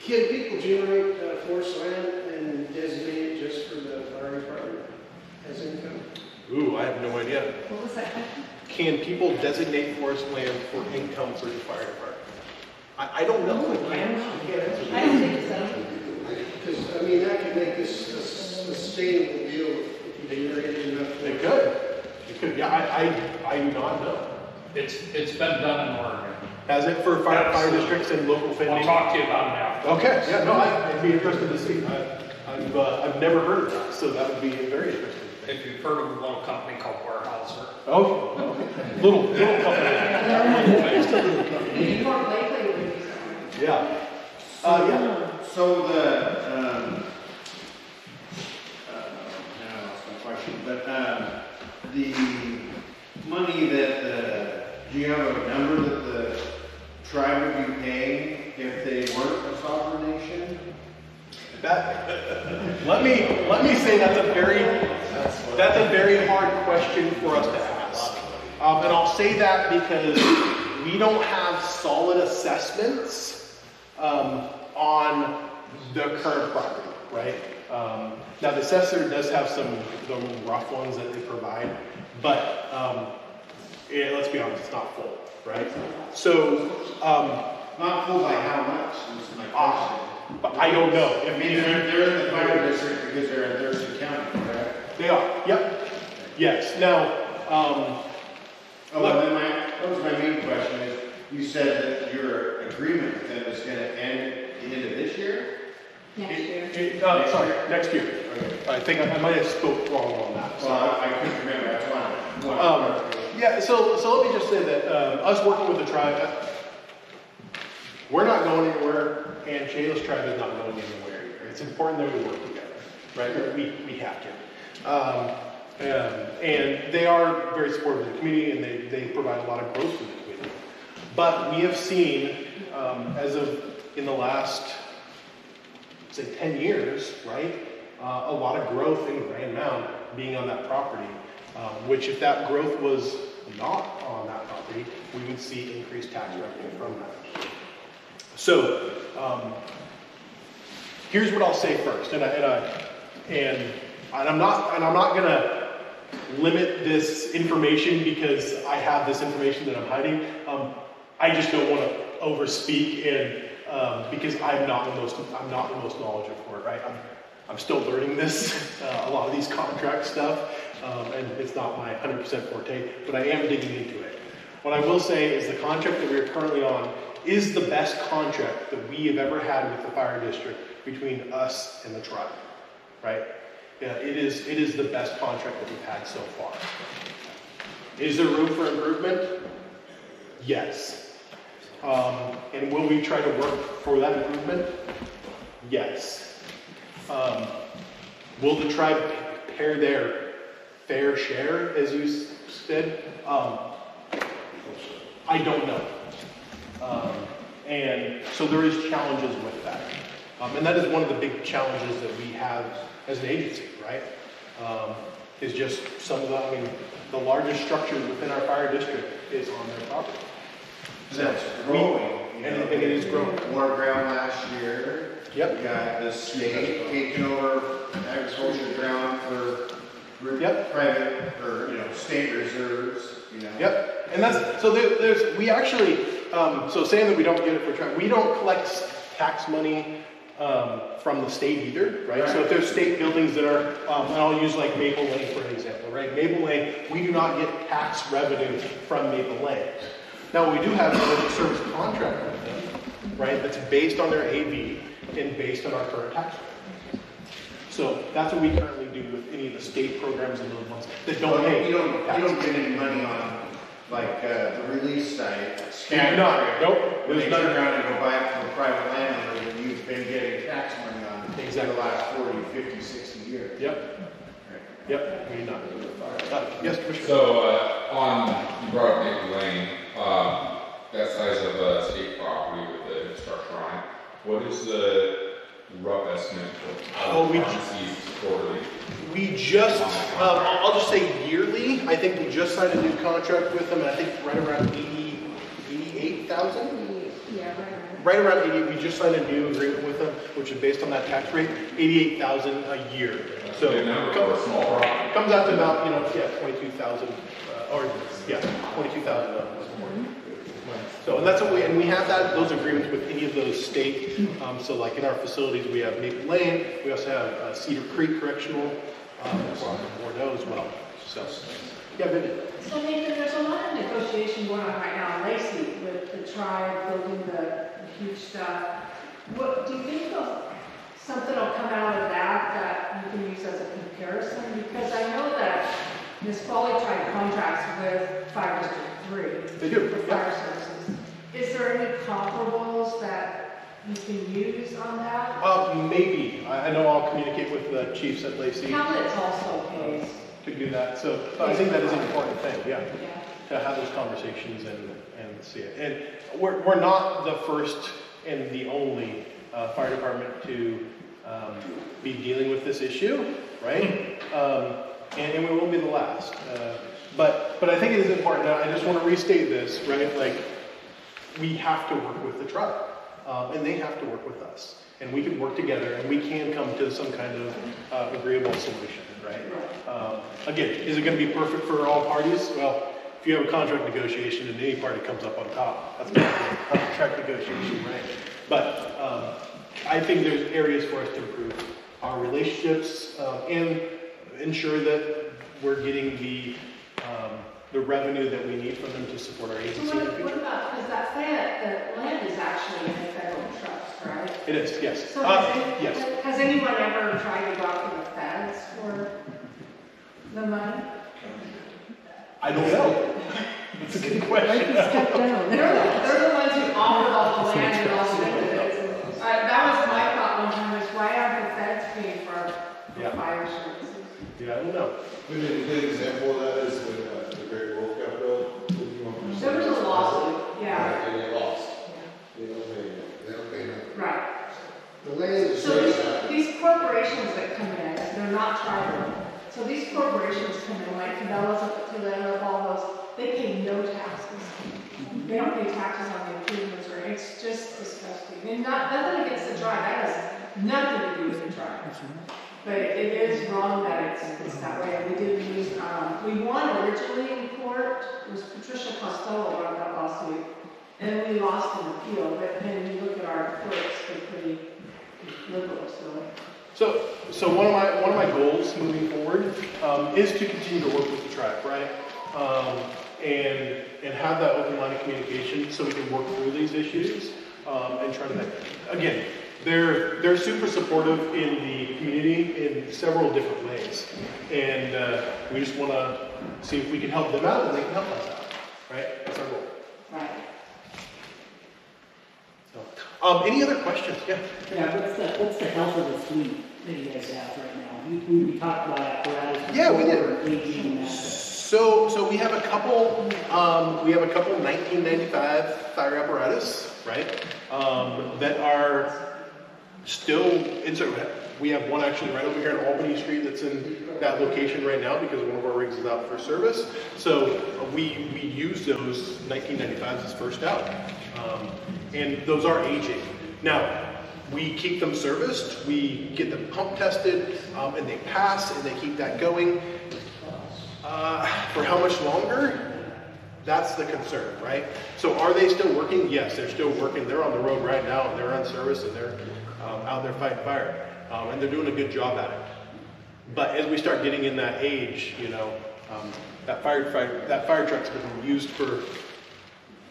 Can people generate uh, forest land and designate it just for the fire department as income? Ooh, I have no idea. What was that? Can people designate forest land for income for the fire department? I, I don't know. I can't answer I don't think so. Because, I mean, that could make this a sustainable deal if you generate enough. It could, it could, yeah, I, I, I do not know. It's, it's been done in Oregon. Has it for fire, fire districts and local funding? I'll funding? talk to you about it after. Okay, yeah, no, I- I'd be interested to see. I, I've, uh, I've never heard of that, so that would be very interesting. If you've heard of a little company called Weyerhaeuser. Oh, okay. Little, little company. Just a little company. New York would be something. Yeah. Uh, yeah. So the, um, uh, now I lost my question, but, um, the money that the, do you have a number that the tribe would be paying if they weren't a sovereign nation? That, let me, let me say that's a very, that's a very hard question for us to ask. Um, and I'll say that because we don't have solid assessments, um, on the current property, right? Um, now the assessor does have some, the rough ones that they provide, but, um, yeah, let's be honest, it's not full, right? So, um, Not full by how much, is my question. but I don't know. I If mean, they're, they're in the fire district because they're in Thurston County, correct? They are, yep. Yes, now, um, Oh, and then my, that was my main question is, you said that your agreement with them is gonna end at the end of this year? Next year. it- uh, sorry, next year. Okay. I think I I might have spoke wrong on that. Well, I I couldn't remember, that's why. I wanted Um, yeah, so, so let me just say that, uh, us working with the tribe, uh, we're not going anywhere, and Chehalis tribe is not going anywhere either. It's important that we work together, right? We, we have to. Um, um, and they are very supportive of the community, and they, they provide a lot of growth for the community. But we have seen, um, as of in the last, say, 10 years, right? Uh, a lot of growth in Grand Mound being on that property, um, which if that growth was not on that property, we would see increased tax revenue from that. So, um, here's what I'll say first, and I, and I, and, I'm not, and I'm not gonna limit this information because I have this information that I'm hiding. Um, I just don't wanna overspeak and, um, because I'm not the most, I'm not the most knowledgeable for it, right? I'm, I'm still learning this, uh, a lot of these contract stuff, um, and it's not my hundred percent forte, but I am digging into it. What I will say is the contract that we are currently on is the best contract that we have ever had with the fire district between us and the tribe. right? Yeah, it is, it is the best contract that we've had so far. Is there room for improvement? Yes. Um, and will we try to work for that improvement? Yes. Um, will the tribe pay their fair share, as you said? Um, I don't know. Um, and so there is challenges with that. Um, and that is one of the big challenges that we have as an agency, right? Um, is just some of the, I mean, the largest structure within our fire district is on their property. That's growing. you And know, it- and it is growing. More ground last year. Yep. We got the state taking over agriculture ground for Yep. private, or, you know, state reserves, you know. Yep, and that's, so there, there's, we actually, um, so saying that we don't get it for track, we don't collect tax money, um, from the state either, right? So if there's state buildings that are, um, and I'll use like Maple Lane for an example, right? Maple Lane, we do not get tax revenue from Maple Lane. Now, we do have a service contract with them, right, that's based on their AV and based on our current tax rate. So that's what we currently do with any of the state programs and those ones that don't Well, pay. You don't, you don't get any money on, like, uh, the release side. We do scan not, area. nope, When they there's none. turn around and go buy it from a private landowner, that you've been getting tax money on for Exactly. the last 40, 50, 60 years. Yep, yep, we do not. Yes, Commissioner? So, uh, on, you brought up Maple Lane, um, that size of, uh, state property with the infrastructure on it, what is the rough estimate for Oh, we- pharmacies quarterly? We just, um, I'll I'll just say yearly, I think we just signed a new contract with them, and I think right around eighty, eighty-eight thousand? Yeah, right around. Right around eighty, we just signed a new agreement with them, which is based on that tax rate, eighty-eight thousand a year. So, Good number for a small property. comes out to about, you know, yeah, twenty-two thousand, uh, or, yeah, twenty-two thousand dollars. So, and that's what we, and we have that, those agreements with any of those state, um, so like in our facilities, we have Maple Lane, we also have uh, Cedar Creek Correctional, um, Bordeaux as well, so. Yeah, Vinnie? So Nathan, there's a lot of negotiation going on right now in Lacey with the tribe building the huge stuff. What, do you think there'll- something will come out of that that you can use as a comparison? Because I know that Ms. Foley tried contracts with Fire District Three. They do, For yeah. fire services. Is there any comparables that you can use on that? Uh, maybe, I, I know I'll communicate with the chiefs at Lacey Hamlet's also pays, to do that, so I think that is an important thing, yeah. yeah. to have those conversations and, and see it. And we're, we're not the first and the only uh, fire department to um, be dealing with this issue, right? Um, and, and we won't be the last. Uh, but, but I think it is important, and I just want to restate this, right? Like, we have to work with the tribe, um, and they have to work with us. And we can work together, and we can come to some kind of uh, agreeable solution, right? Um, again, is it going to be perfect for all parties? Well, if you have a contract negotiation and any party comes up on top, that's contract negotiation, right? But um, I think there's areas for us to improve our relationships um, and ensure that we're getting the um, the revenue that we need from them to support our agency. in the what, what future. about, because that Fayette, the land is actually in the federal trust, right? It is, yes. So Uh, has, any- yes. has anyone ever tried to go out to the feds for the money? I don't know. It's a good question. Step down. They're, the- they're the ones who offered all the land and all the benefits. Uh, that was my thought one time, is why aren't the feds paying for, Yeah. fire services? Yeah, I don't know. Maybe a good example of that is when uh, the Great Wolf got built. There was a lawsuit, yeah, And they lost. They don't pay, they don't pay nothing. right. The land is So raised these, these corporations that come in, they're not tribal. So these corporations come in, like Cabela's up at Tulalip, all those, they pay no taxes. They don't pay taxes on the improvements or, it's just disgusting. And not, nothing against the tribe, that has nothing to do with the tribe. But it is wrong that it's, it's that way. We did lose, um, we won originally in court, it was Patricia Costello brought that lawsuit. And we lost an appeal, but then you look at our courts, they're pretty liberal, so. So, so one of my, one of my goals moving forward, um, is to continue to work with the tribe, right? Um, and, and have that open line of communication so we can work through these issues, um, and try to, again, they're, they're super supportive in the community, in several different ways. And uh, we just want to see if we can help them out and they can help us out, right? That's our goal. Right. So, um, any other questions? Yeah. Yeah, what's the, what's the health of the fleet that you guys have right now? We, we we talked about apparatus. Yeah, we did. before, Aging and that. So, so we have a couple, um, we have a couple 1995 fire apparatus, right? Um, that are still in service. We have one actually right over here on Albany Street that's in that location right now because one of our rigs is out for service. So uh, we, we use those 1995s as first out. Um, and those are aging. Now, we keep them serviced, we get them pump tested, um, and they pass and they keep that going. Uh, for how much longer? That's the concern, right? So are they still working? Yes, they're still working. They're on the road right now, and they're on service, and they're um, out there fighting fire, um, and they're doing a good job at it. But as we start getting in that age, you know, um, that fire, fire that fire truck's been used for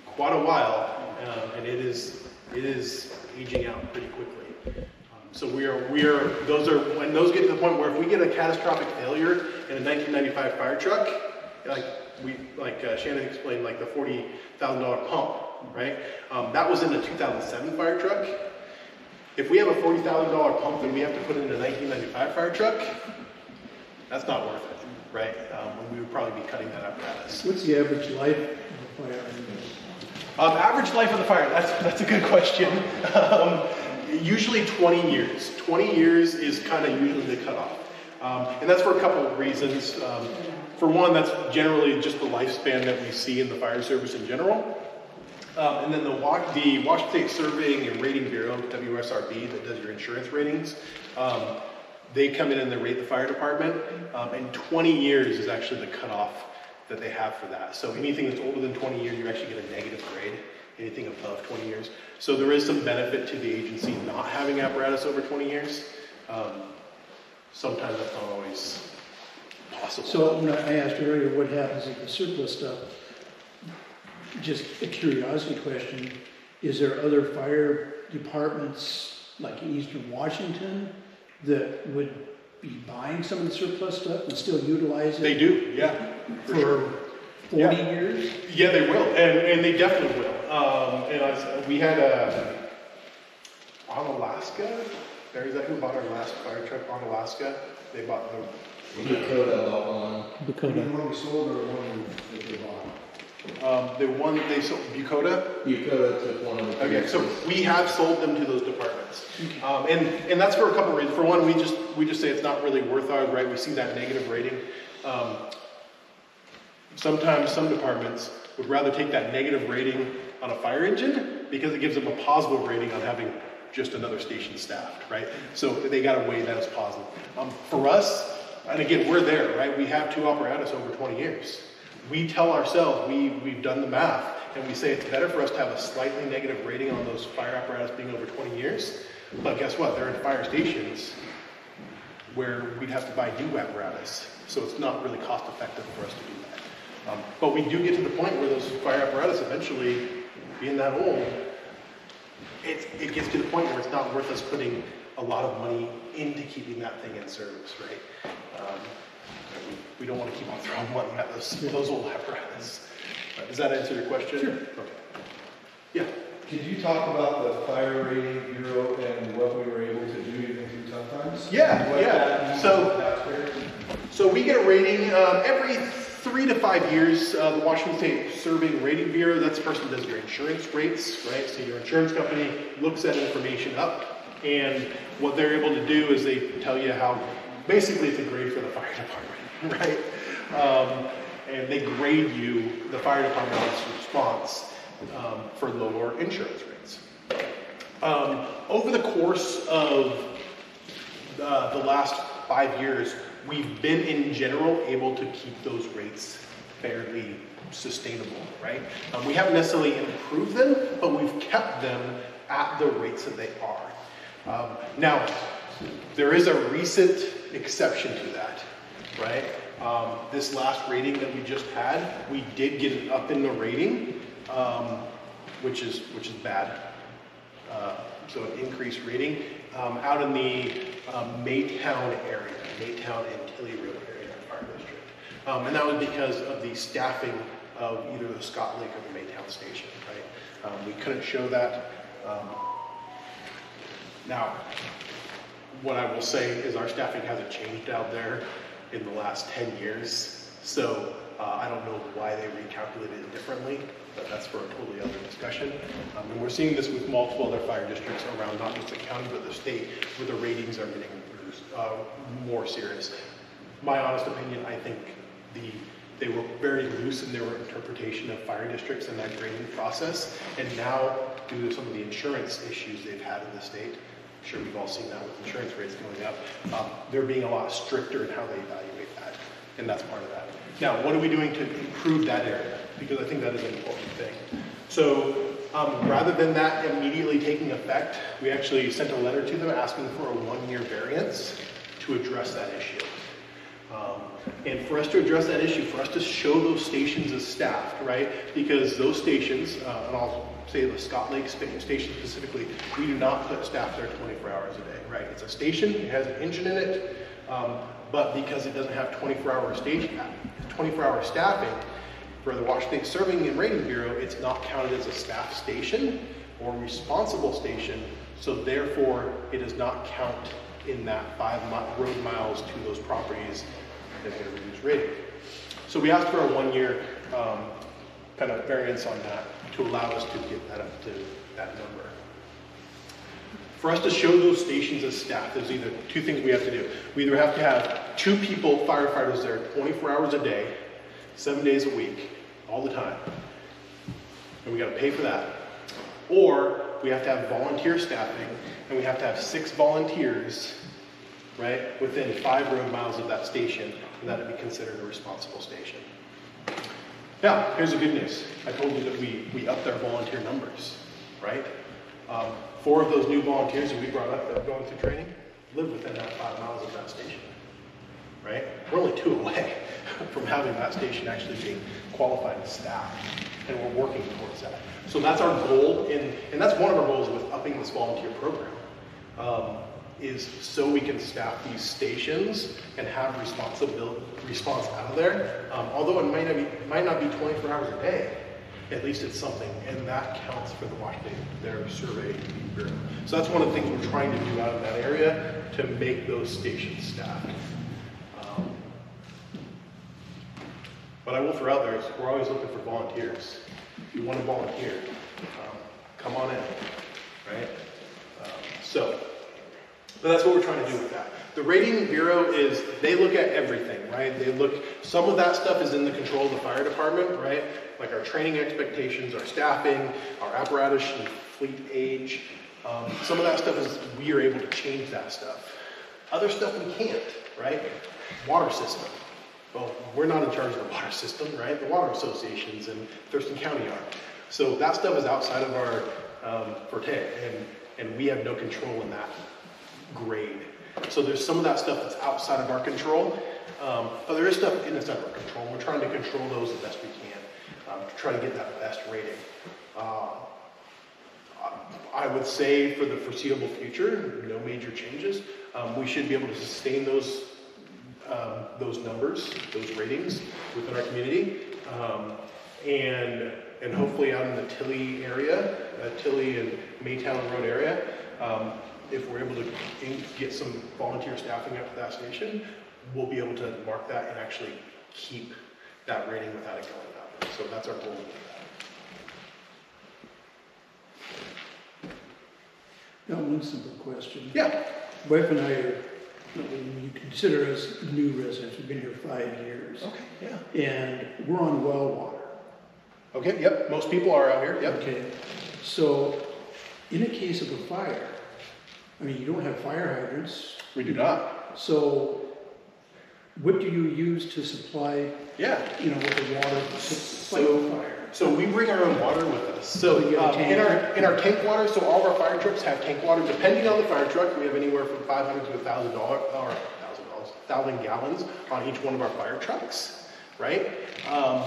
quite a while, um, and it is it is aging out pretty quickly. Um, so we are we are those are when those get to the point where if we get a catastrophic failure in a 1995 fire truck, like we like uh, Shannon explained, like the forty thousand dollar pump, right? Um, that was in a 2007 fire truck. If we have a forty thousand dollar pump that we have to put in a 1995 fire truck, that's not worth it, right? Um, and we would probably be cutting that apparatus. What's the average life of a fire? Um, average life of the fire, that's, that's a good question. Um, usually 20 years. 20 years is kind of usually the cutoff. Um, and that's for a couple of reasons. Um, for one, that's generally just the lifespan that we see in the fire service in general. Um, and then the, the Washington State Surveying and Rating Bureau, WSRB, that does your insurance ratings, um, they come in and they rate the fire department. Um, and 20 years is actually the cutoff that they have for that. So anything that's older than 20 years, you actually get a negative grade. Anything above 20 years. So there is some benefit to the agency not having apparatus over 20 years. Um, sometimes that's not always possible. So when I asked earlier what happens if the surplus stuff, just a curiosity question, is there other fire departments like in eastern Washington that would be buying some of the surplus stuff and still utilize it? they do, yeah. For For sure. forty Yeah. years? Yeah, they will, and, and they definitely will. Um, and we had a, Onalaska, Barry, is that who bought our last fire truck Onalaska? They bought the, Dakota bought one. Dakota. one we sold or one that they bought? um, the one they sold, Bucoda? Dakota took one of the. Okay, so we have sold them to those departments. Um, and, and that's for a couple of reasons. For one, we just, we just say it's not really worth ours, right? We see that negative rating. Um, sometimes some departments would rather take that negative rating on a fire engine because it gives them a positive rating on having just another station staffed, right? So they gotta weigh that as positive. Um, for us, and again, we're there, right? We have two apparatus over 20 years. We tell ourselves, we, we've done the math, and we say it's better for us to have a slightly negative rating on those fire apparatus being over 20 years. But guess what? They're in fire stations where we'd have to buy new apparatus. So it's not really cost effective for us to do that. Um, but we do get to the point where those fire apparatus eventually, being that old, it, it gets to the point where it's not worth us putting a lot of money into keeping that thing in service, right? Um, we don't want to keep on throwing money at those, those old apparatus. Right, Does that answer your question? Sure. Okay. Yeah. Could you talk about the fire rating bureau and what we were able to do even through tough times? Yeah, What yeah. So- to the taxpayer? So we get a rating um, every three to five years. Uh, the Washington State Surveying Rating Bureau, that's the person that does your insurance rates, right? So your insurance company looks that information up, and what they're able to do is they tell you how, basically it's a grade for the fire department, right? Um, and they grade you, the fire department's response um, for lower insurance rates. Um, over the course of uh, the last five years, we've been in general able to keep those rates fairly sustainable, right? Um, we haven't necessarily improved them, but we've kept them at the rates that they are. Um, now, there is a recent exception to that, right? Um, this last rating that we just had, we did get it up in the rating, um, which is which is bad uh, so an increased rating. Um, out in the um, Maytown area, Maytown and Tilley Road area fire district. Um, and that was because of the staffing of either the Scott Lake or the Maytown station, right? Um, we couldn't show that. Now, what I will say is our staffing hasn't changed out there in the last 10 years. So uh, I don't know why they recalculated it differently, but that's for a totally other discussion. Um, and we're seeing this with multiple other fire districts around not just the county, but the state, where the ratings are getting uh, more serious. My honest opinion, I think the they were very loose in their interpretation of fire districts and that grading process. And now, due to some of the insurance issues they've had in the state, I'm sure we've all seen that with insurance rates going up, um, they're being a lot stricter in how they evaluate that. And that's part of that. Now, what are we doing to improve that area? Because I think that is an important thing. So, um, rather than that immediately taking effect, we actually sent a letter to them asking for a one-year variance to address that issue. Um, and for us to address that issue, for us to show those stations as staffed, right? Because those stations, uh, and I'll say the Scott Lake station specifically, we do not put staff there 24 hours a day, right? It's a station, it has an engine in it, um, but because it doesn't have 24-hour station, 24-hour staffing, for the Washington State Surveying and Rating Bureau, it's not counted as a staff station or responsible station, so therefore it does not count in that five mi- road miles to those properties that get a reduced rating. So we asked for a one-year um, kind of variance on that to allow us to get that up to that number. For us to show those stations as staff, there's either two things we have to do. We either have to have two people, firefighters there 24 hours a day, seven days a week, all the time. And we got to pay for that. Or we have to have volunteer staffing, and we have to have six volunteers, right, within five road miles of that station, for that to be considered a responsible station. Now, here's the good news. I told you that we, we upped our volunteer numbers, right? Um, four of those new volunteers that we brought up that are going through training live within that five miles of that station, right? We're only two away from having that station actually being qualified as staff, and we're working towards that. So that's our goal, and, and that's one of our goals with upping this volunteer program, um, is so we can staff these stations and have responsibility, response out of there. Um, although it might not be, might not be 24 hours a day, at least it's something, and that counts for the Washington, their survey bureau. So that's one of the things we're trying to do out of that area to make those stations staffed. Um, But I will throw out we're always looking for volunteers. If you want to volunteer, um, come on in, right? Um, So, but that's what we're trying to do with that. The rating bureau is, they look at everything, right? They look, some of that stuff is in the control of the fire department, right? Like our training expectations, our staffing, our apparatus and fleet age. Um, some of that stuff is, we are able to change that stuff. Other stuff we can't, right? Water system. Well, we're not in charge of the water system, right? The water associations and Thurston County are. So that stuff is outside of our um, forte, and, and we have no control in that grade. So there's some of that stuff that's outside of our control, um, but there is stuff inside of our control. We're trying to control those the best we can um, to try to get that best rating. Uh, I would say for the foreseeable future, no major changes. Um, we should be able to sustain those um, those numbers, those ratings within our community, um, and and hopefully out in the Tilley area, uh, Tilley and Maytown Road area, um, if we're able to get some volunteer staffing up to that station, we'll be able to mark that and actually keep that rating without it going up. So that's our goal. with Got one simple question. Yeah. Wife and I are, you consider us new residents, we've been here five years. Okay. Yeah. And we're on well water. Okay. Yep. Most people are out here. Yep. Okay, so in a case of a fire, I mean, you don't have fire hydrants, We do not. so what do you use to supply, Yeah. you know, with the water to fight So- the fire? So we bring our own water with us. So You a um, in our in our tank water, so all of our fire trucks have tank water. Depending on the fire truck, we have anywhere from 500 to 1,000 dollars or thousand dollars, thousand gallons on each one of our fire trucks, right? Um,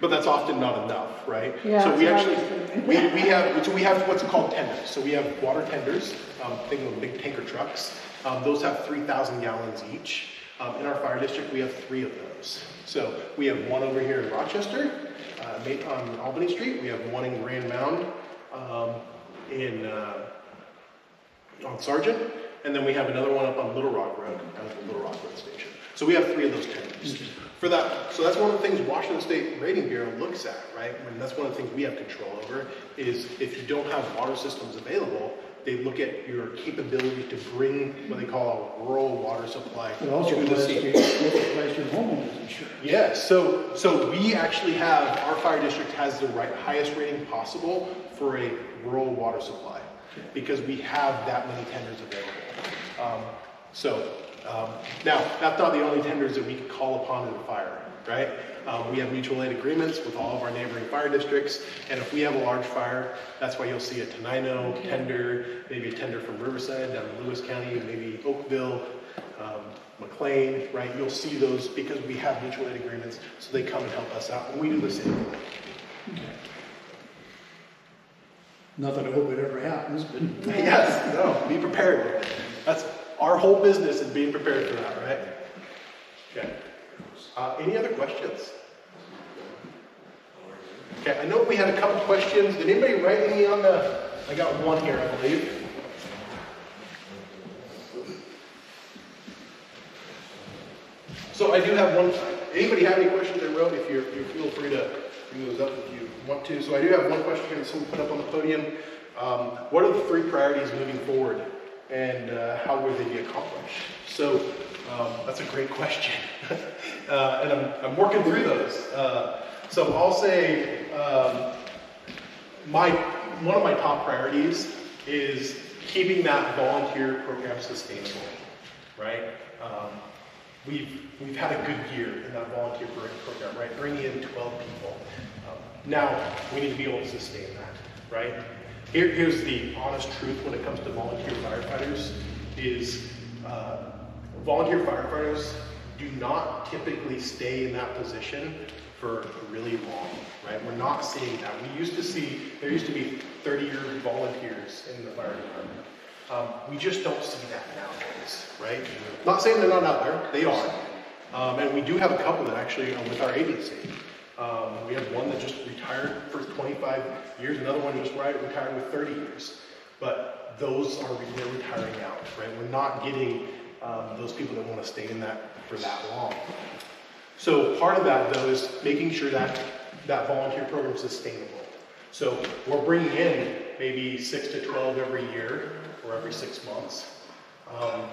but that's often not enough, right? Yeah, so we that's what I actually we, we have so we have what's called tenders. So we have water tenders. Um, think of big tanker trucks, Um, those have 3,000 gallons each. Um, in our fire district, we have three of those. So we have one over here in Rochester, uh, on Albany Street. We have one in Grand Mound, um, in, uh, on Sargent, and then we have another one up on Little Rock Road, down at the Little Rock Road Station. So we have three of those tenders. For that, so that's one of the things Washington State Rating Bureau looks at, right? And that's one of the things we have control over, is if you don't have water systems available, they look at your capability to bring what they call a rural water supply It also to the to, it applies to homeowners insurance. Yes, so, so we actually have, our fire district has the right, highest rating possible for a rural water supply, because we have that many tenders available. Um, So, um, now, that's not the only tenders that we can call upon in a fire, right? Um, We have mutual aid agreements with all of our neighboring fire districts, and if we have a large fire, that's why you'll see a Tenino tender, maybe a tender from Riverside down in Lewis County, maybe Oakville, um, McLean, right? You'll see those because we have mutual aid agreements, so they come and help us out, and we do the same. Not that I hope it ever happens, but. Yes, no, be prepared. Our whole business is being prepared for that, right? Okay. Uh, any other questions? Okay, I know we had a couple questions. Did anybody write any on the, I got one here, I believe. So I do have one, anybody have any questions they wrote? If you feel free to bring those up if you want to. So I do have one question here that someone put up on the podium. Um, what are the three priorities moving forward and uh, how will they be accomplished? So um, that's a great question. uh, and I'm, I'm working through those. Uh, so I'll say um, my, one of my top priorities is keeping that volunteer program sustainable, right? Um, we've, we've had a good year in that volunteer program, right? Bringing in 12 people. Um, now, we need to be able to sustain that, right? Here, here's the honest truth when it comes to volunteer firefighters is uh, volunteer firefighters do not typically stay in that position for really long, right? We're not seeing that. We used to see, there used to be 30-year volunteers in the fire department. Um, we just don't see that nowadays, right? Not saying they're not out there, they are. Um, and we do have a couple that actually are with our agency. Um, we have one that just retired for 25 years, another one just ri- retired with 30 years. But those are, they're retiring out, right? We're not getting um, those people that want to stay in that for that long. So part of that though is making sure that that volunteer program is sustainable. So we're bringing in maybe six to 12 every year or every six months. Um,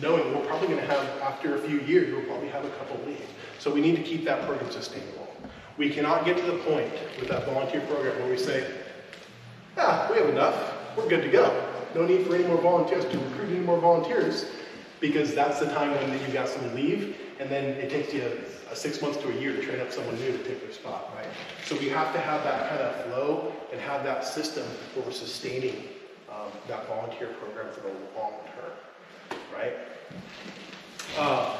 knowing we're probably gonna have, after a few years, we'll probably have a couple leave. So we need to keep that program sustainable. We cannot get to the point with that volunteer program where we say, ah, we have enough, we're good to go. No need for any more volunteers, to recruit any more volunteers, because that's the time when you've got some leave, and then it takes you a, a six months to a year to train up someone new to take their spot, right? So we have to have that kind of flow and have that system where we're sustaining um, that volunteer program for the long term, right? Uh,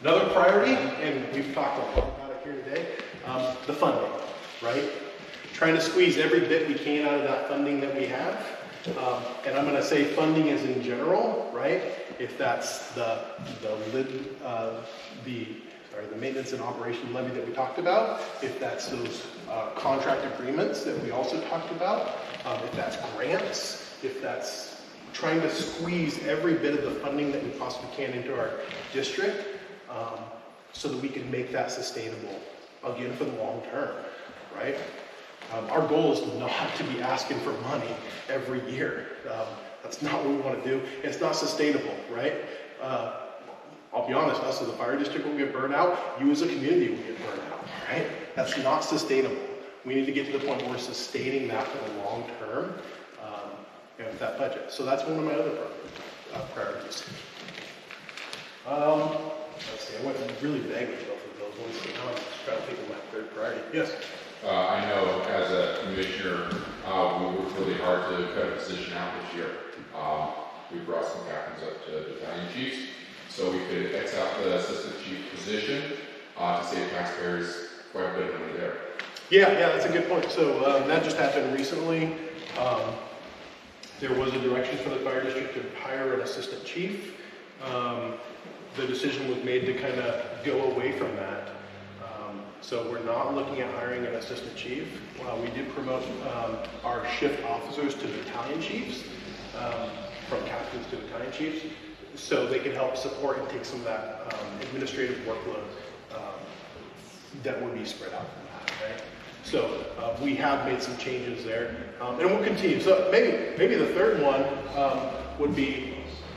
Another priority, and we've talked a lot about it here today, um, the funding, right? Trying to squeeze every bit we can out of that funding that we have. Um, and I'm gonna say funding is in general, right? If that's the, the uh, the, sorry, the maintenance and operation levy that we talked about, if that's those, uh, contract agreements that we also talked about, um, if that's grants, if that's trying to squeeze every bit of the funding that we possibly can into our district, um, so that we can make that sustainable, again, for the long term, right? Um, our goal is not to be asking for money every year. Um, that's not what we want to do. It's not sustainable, right? Uh, I'll be honest, us as a fire district will get burned out. You as a community will get burned out, right? That's not sustainable. We need to get to the point where we're sustaining that for the long term and with that budget. So that's one of my other uh, priorities. Um, let's see, I went really vague with both of those ones, so now I'm just trying to think of my third priority. Yes? Uh, I know as a commissioner, uh, we worked really hard to cut a position out this year. Um, we brought some captains up to battalion chiefs, so we could X out the assistant chief position, uh, to save taxpayers quite a bit of money there. Yeah, yeah, that's a good point. So um, that just happened recently. Um, There was a direction for the fire district to hire an assistant chief. Um, The decision was made to kind of go away from that. Um, So we're not looking at hiring an assistant chief. Uh, We did promote um, our shift officers to battalion chiefs, um, from captains to battalion chiefs, so they can help support and take some of that um, administrative workload um, that would be spread out from that, right? So uh, we have made some changes there, um, and we'll continue. So maybe, maybe the third one um, would be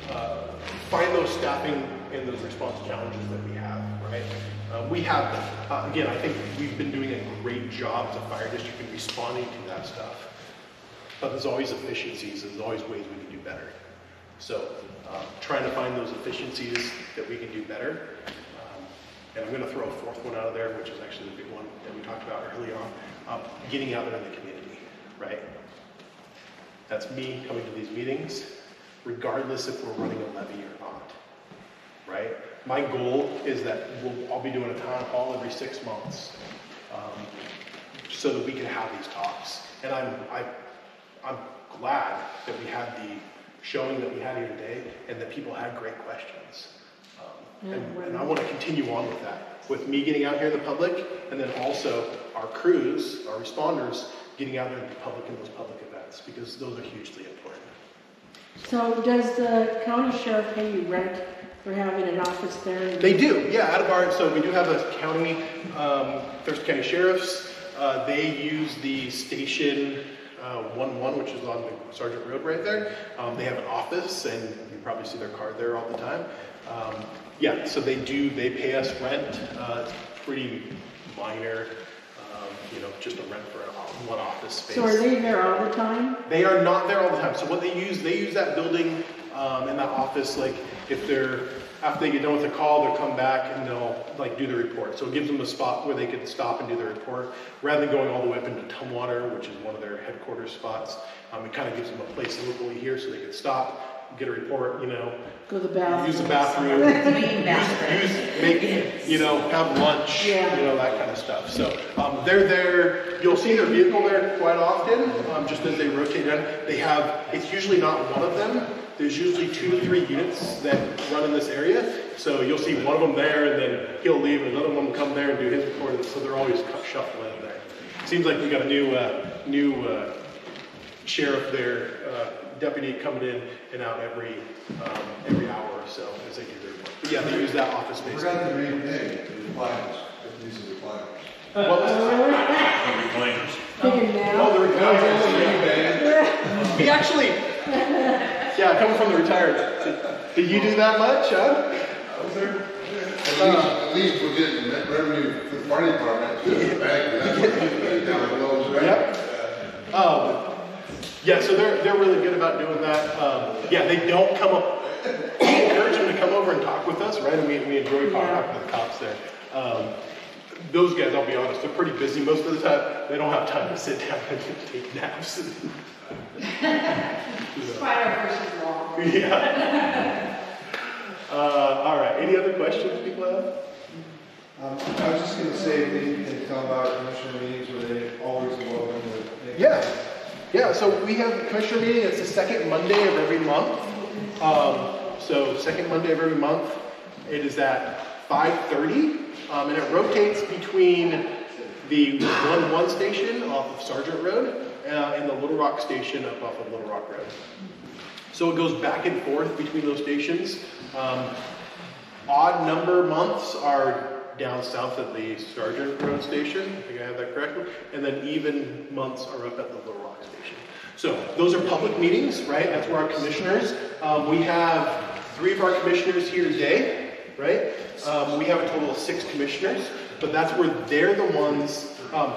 uh, find those staffing and those response challenges that we have, right? Uh, we have. Uh, again, I think we've been doing a great job as a fire district in responding to that stuff. But there's always efficiencies, there's always ways we can do better. So, um, trying to find those efficiencies that we can do better. Um, And I'm gonna throw a fourth one out of there, which is actually the big one we talked about early on, um, getting out there in the community, right? That's me coming to these meetings, regardless if we're running a levy or not, right? My goal is that we'll, I'll be doing a town hall every six months, um, so that we can have these talks. And I'm, I, I'm glad that we had the showing that we had here today and that people had great questions. Um, And, and I want to continue on with that, with me getting out here in the public and then also our crews, our responders, getting out there in the public in those public events because those are hugely important. So does the county sheriff pay you rent for having an office there? They do, yeah, out of our, so we do have a county, um, Thurston County Sheriffs. Uh, they use the station, uh, one-one, which is on the Sargent Road right there. Um, they have an office and you probably see their car there all the time. Um, yeah, so they do, they pay us rent, uh, it's pretty minor, um, you know, just a rent for one office space. So are they there all the time? They are not there all the time. So what they use, they use that building um, and that office, like if they're, after they get done with the call, they'll come back and they'll like do the report. So it gives them a spot where they can stop and do the report, rather than going all the way up into Tumwater, which is one of their headquarters spots. Um, it kind of gives them a place locally here so they can stop, get a report, you know, Go to the bathroom? use the bathroom, use, use, make, you know, have lunch, you know, that kind of stuff. So, um, they're there, you'll see their vehicle there quite often, um, just as they rotate in. They have, it's usually not one of them. There's usually two to three units that run in this area. So you'll see one of them there and then he'll leave and another one will come there and do his report. So they're always shuffling in there. Seems like we got a new, uh, new, uh, sheriff there, uh, deputy coming in and out every, um, every hour or so as they do their work. But yeah, they use that office I space. forgot the main thing, the recliners, these are recliners. What was Thinking now? Oh, the retired. We actually, yeah, coming from the retired. Did- Did you do that much, huh? At least, at least we're getting that revenue for the fire department, to the that's what, down below, right? Yep. Um, yeah, so they're, they're really good about doing that. Um, yeah, they don't come up, we encourage them to come over and talk with us, right? And we, we enjoy talking to the cops there. Um, those guys, I'll be honest, they're pretty busy most of the time. They don't have time to sit down and take naps. Spider versus law. Yeah. Uh, all right, any other questions people have? Um, I was just gonna say, they, they tell about commissioner meetings where they always welcome to. make- Yeah, yeah, so we have commissioner meeting, it's the second Monday of every month. Um, so second Monday of every month, it is at five thirty, um, and it rotates between the one-one station off of Sargent Road, uh, and the Little Rock station up off of Little Rock Road. So it goes back and forth between those stations. Um, odd number months are down south at the Sargent Road Station, I think I have that correct, and then even months are up at the Little. So those are public meetings, right? That's where our commissioners, um, we have three of our commissioners here today, right? Um, we have a total of six commissioners, but that's where they're the ones, um,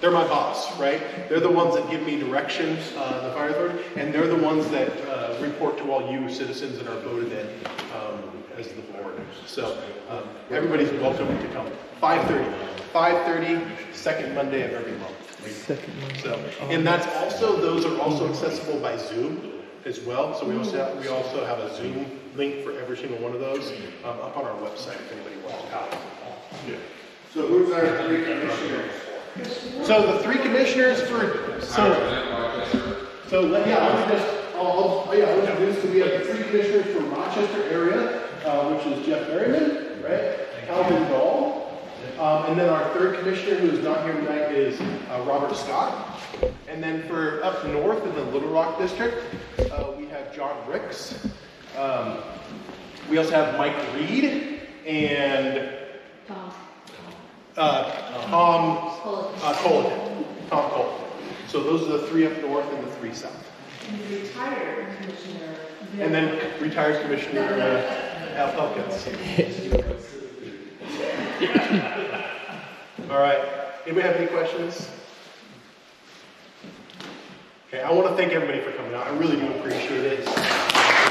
they're my boss, right? They're the ones that give me direction, uh, the fire authority, and they're the ones that, uh, report to all you citizens that are voted in, um, as the board. So, um, everybody's welcome to come. 5:30, 5:30, second Monday of every month. So, and that's also, those are also accessible by Zoom as well. So we also, have- we also have a Zoom link for every single one of those, um, up on our website if anybody wants to. So who's our three commissioners? So the three commissioners for, so, so, let- yeah, let me just, I'll, I'll, yeah, I'll introduce, so we have the three commissioners from Rochester area, uh, which is Jeff Merriman, right? Calvin Dahl. Um, and then our third commissioner who is not here tonight is, uh, Robert Scott. And then for up north in the Little Rock District, uh, we have John Ricks. Um, we also have Mike Reed and, Tom, uh, Tom Fullerton. uh, Colleton, Tom Colleton. So those are the three up north and the three south. And the retired commissioner. And then retired Commissioner uh, Al Elkins. All right, anybody have any questions? Okay, I want to thank everybody for coming out, I really do appreciate it.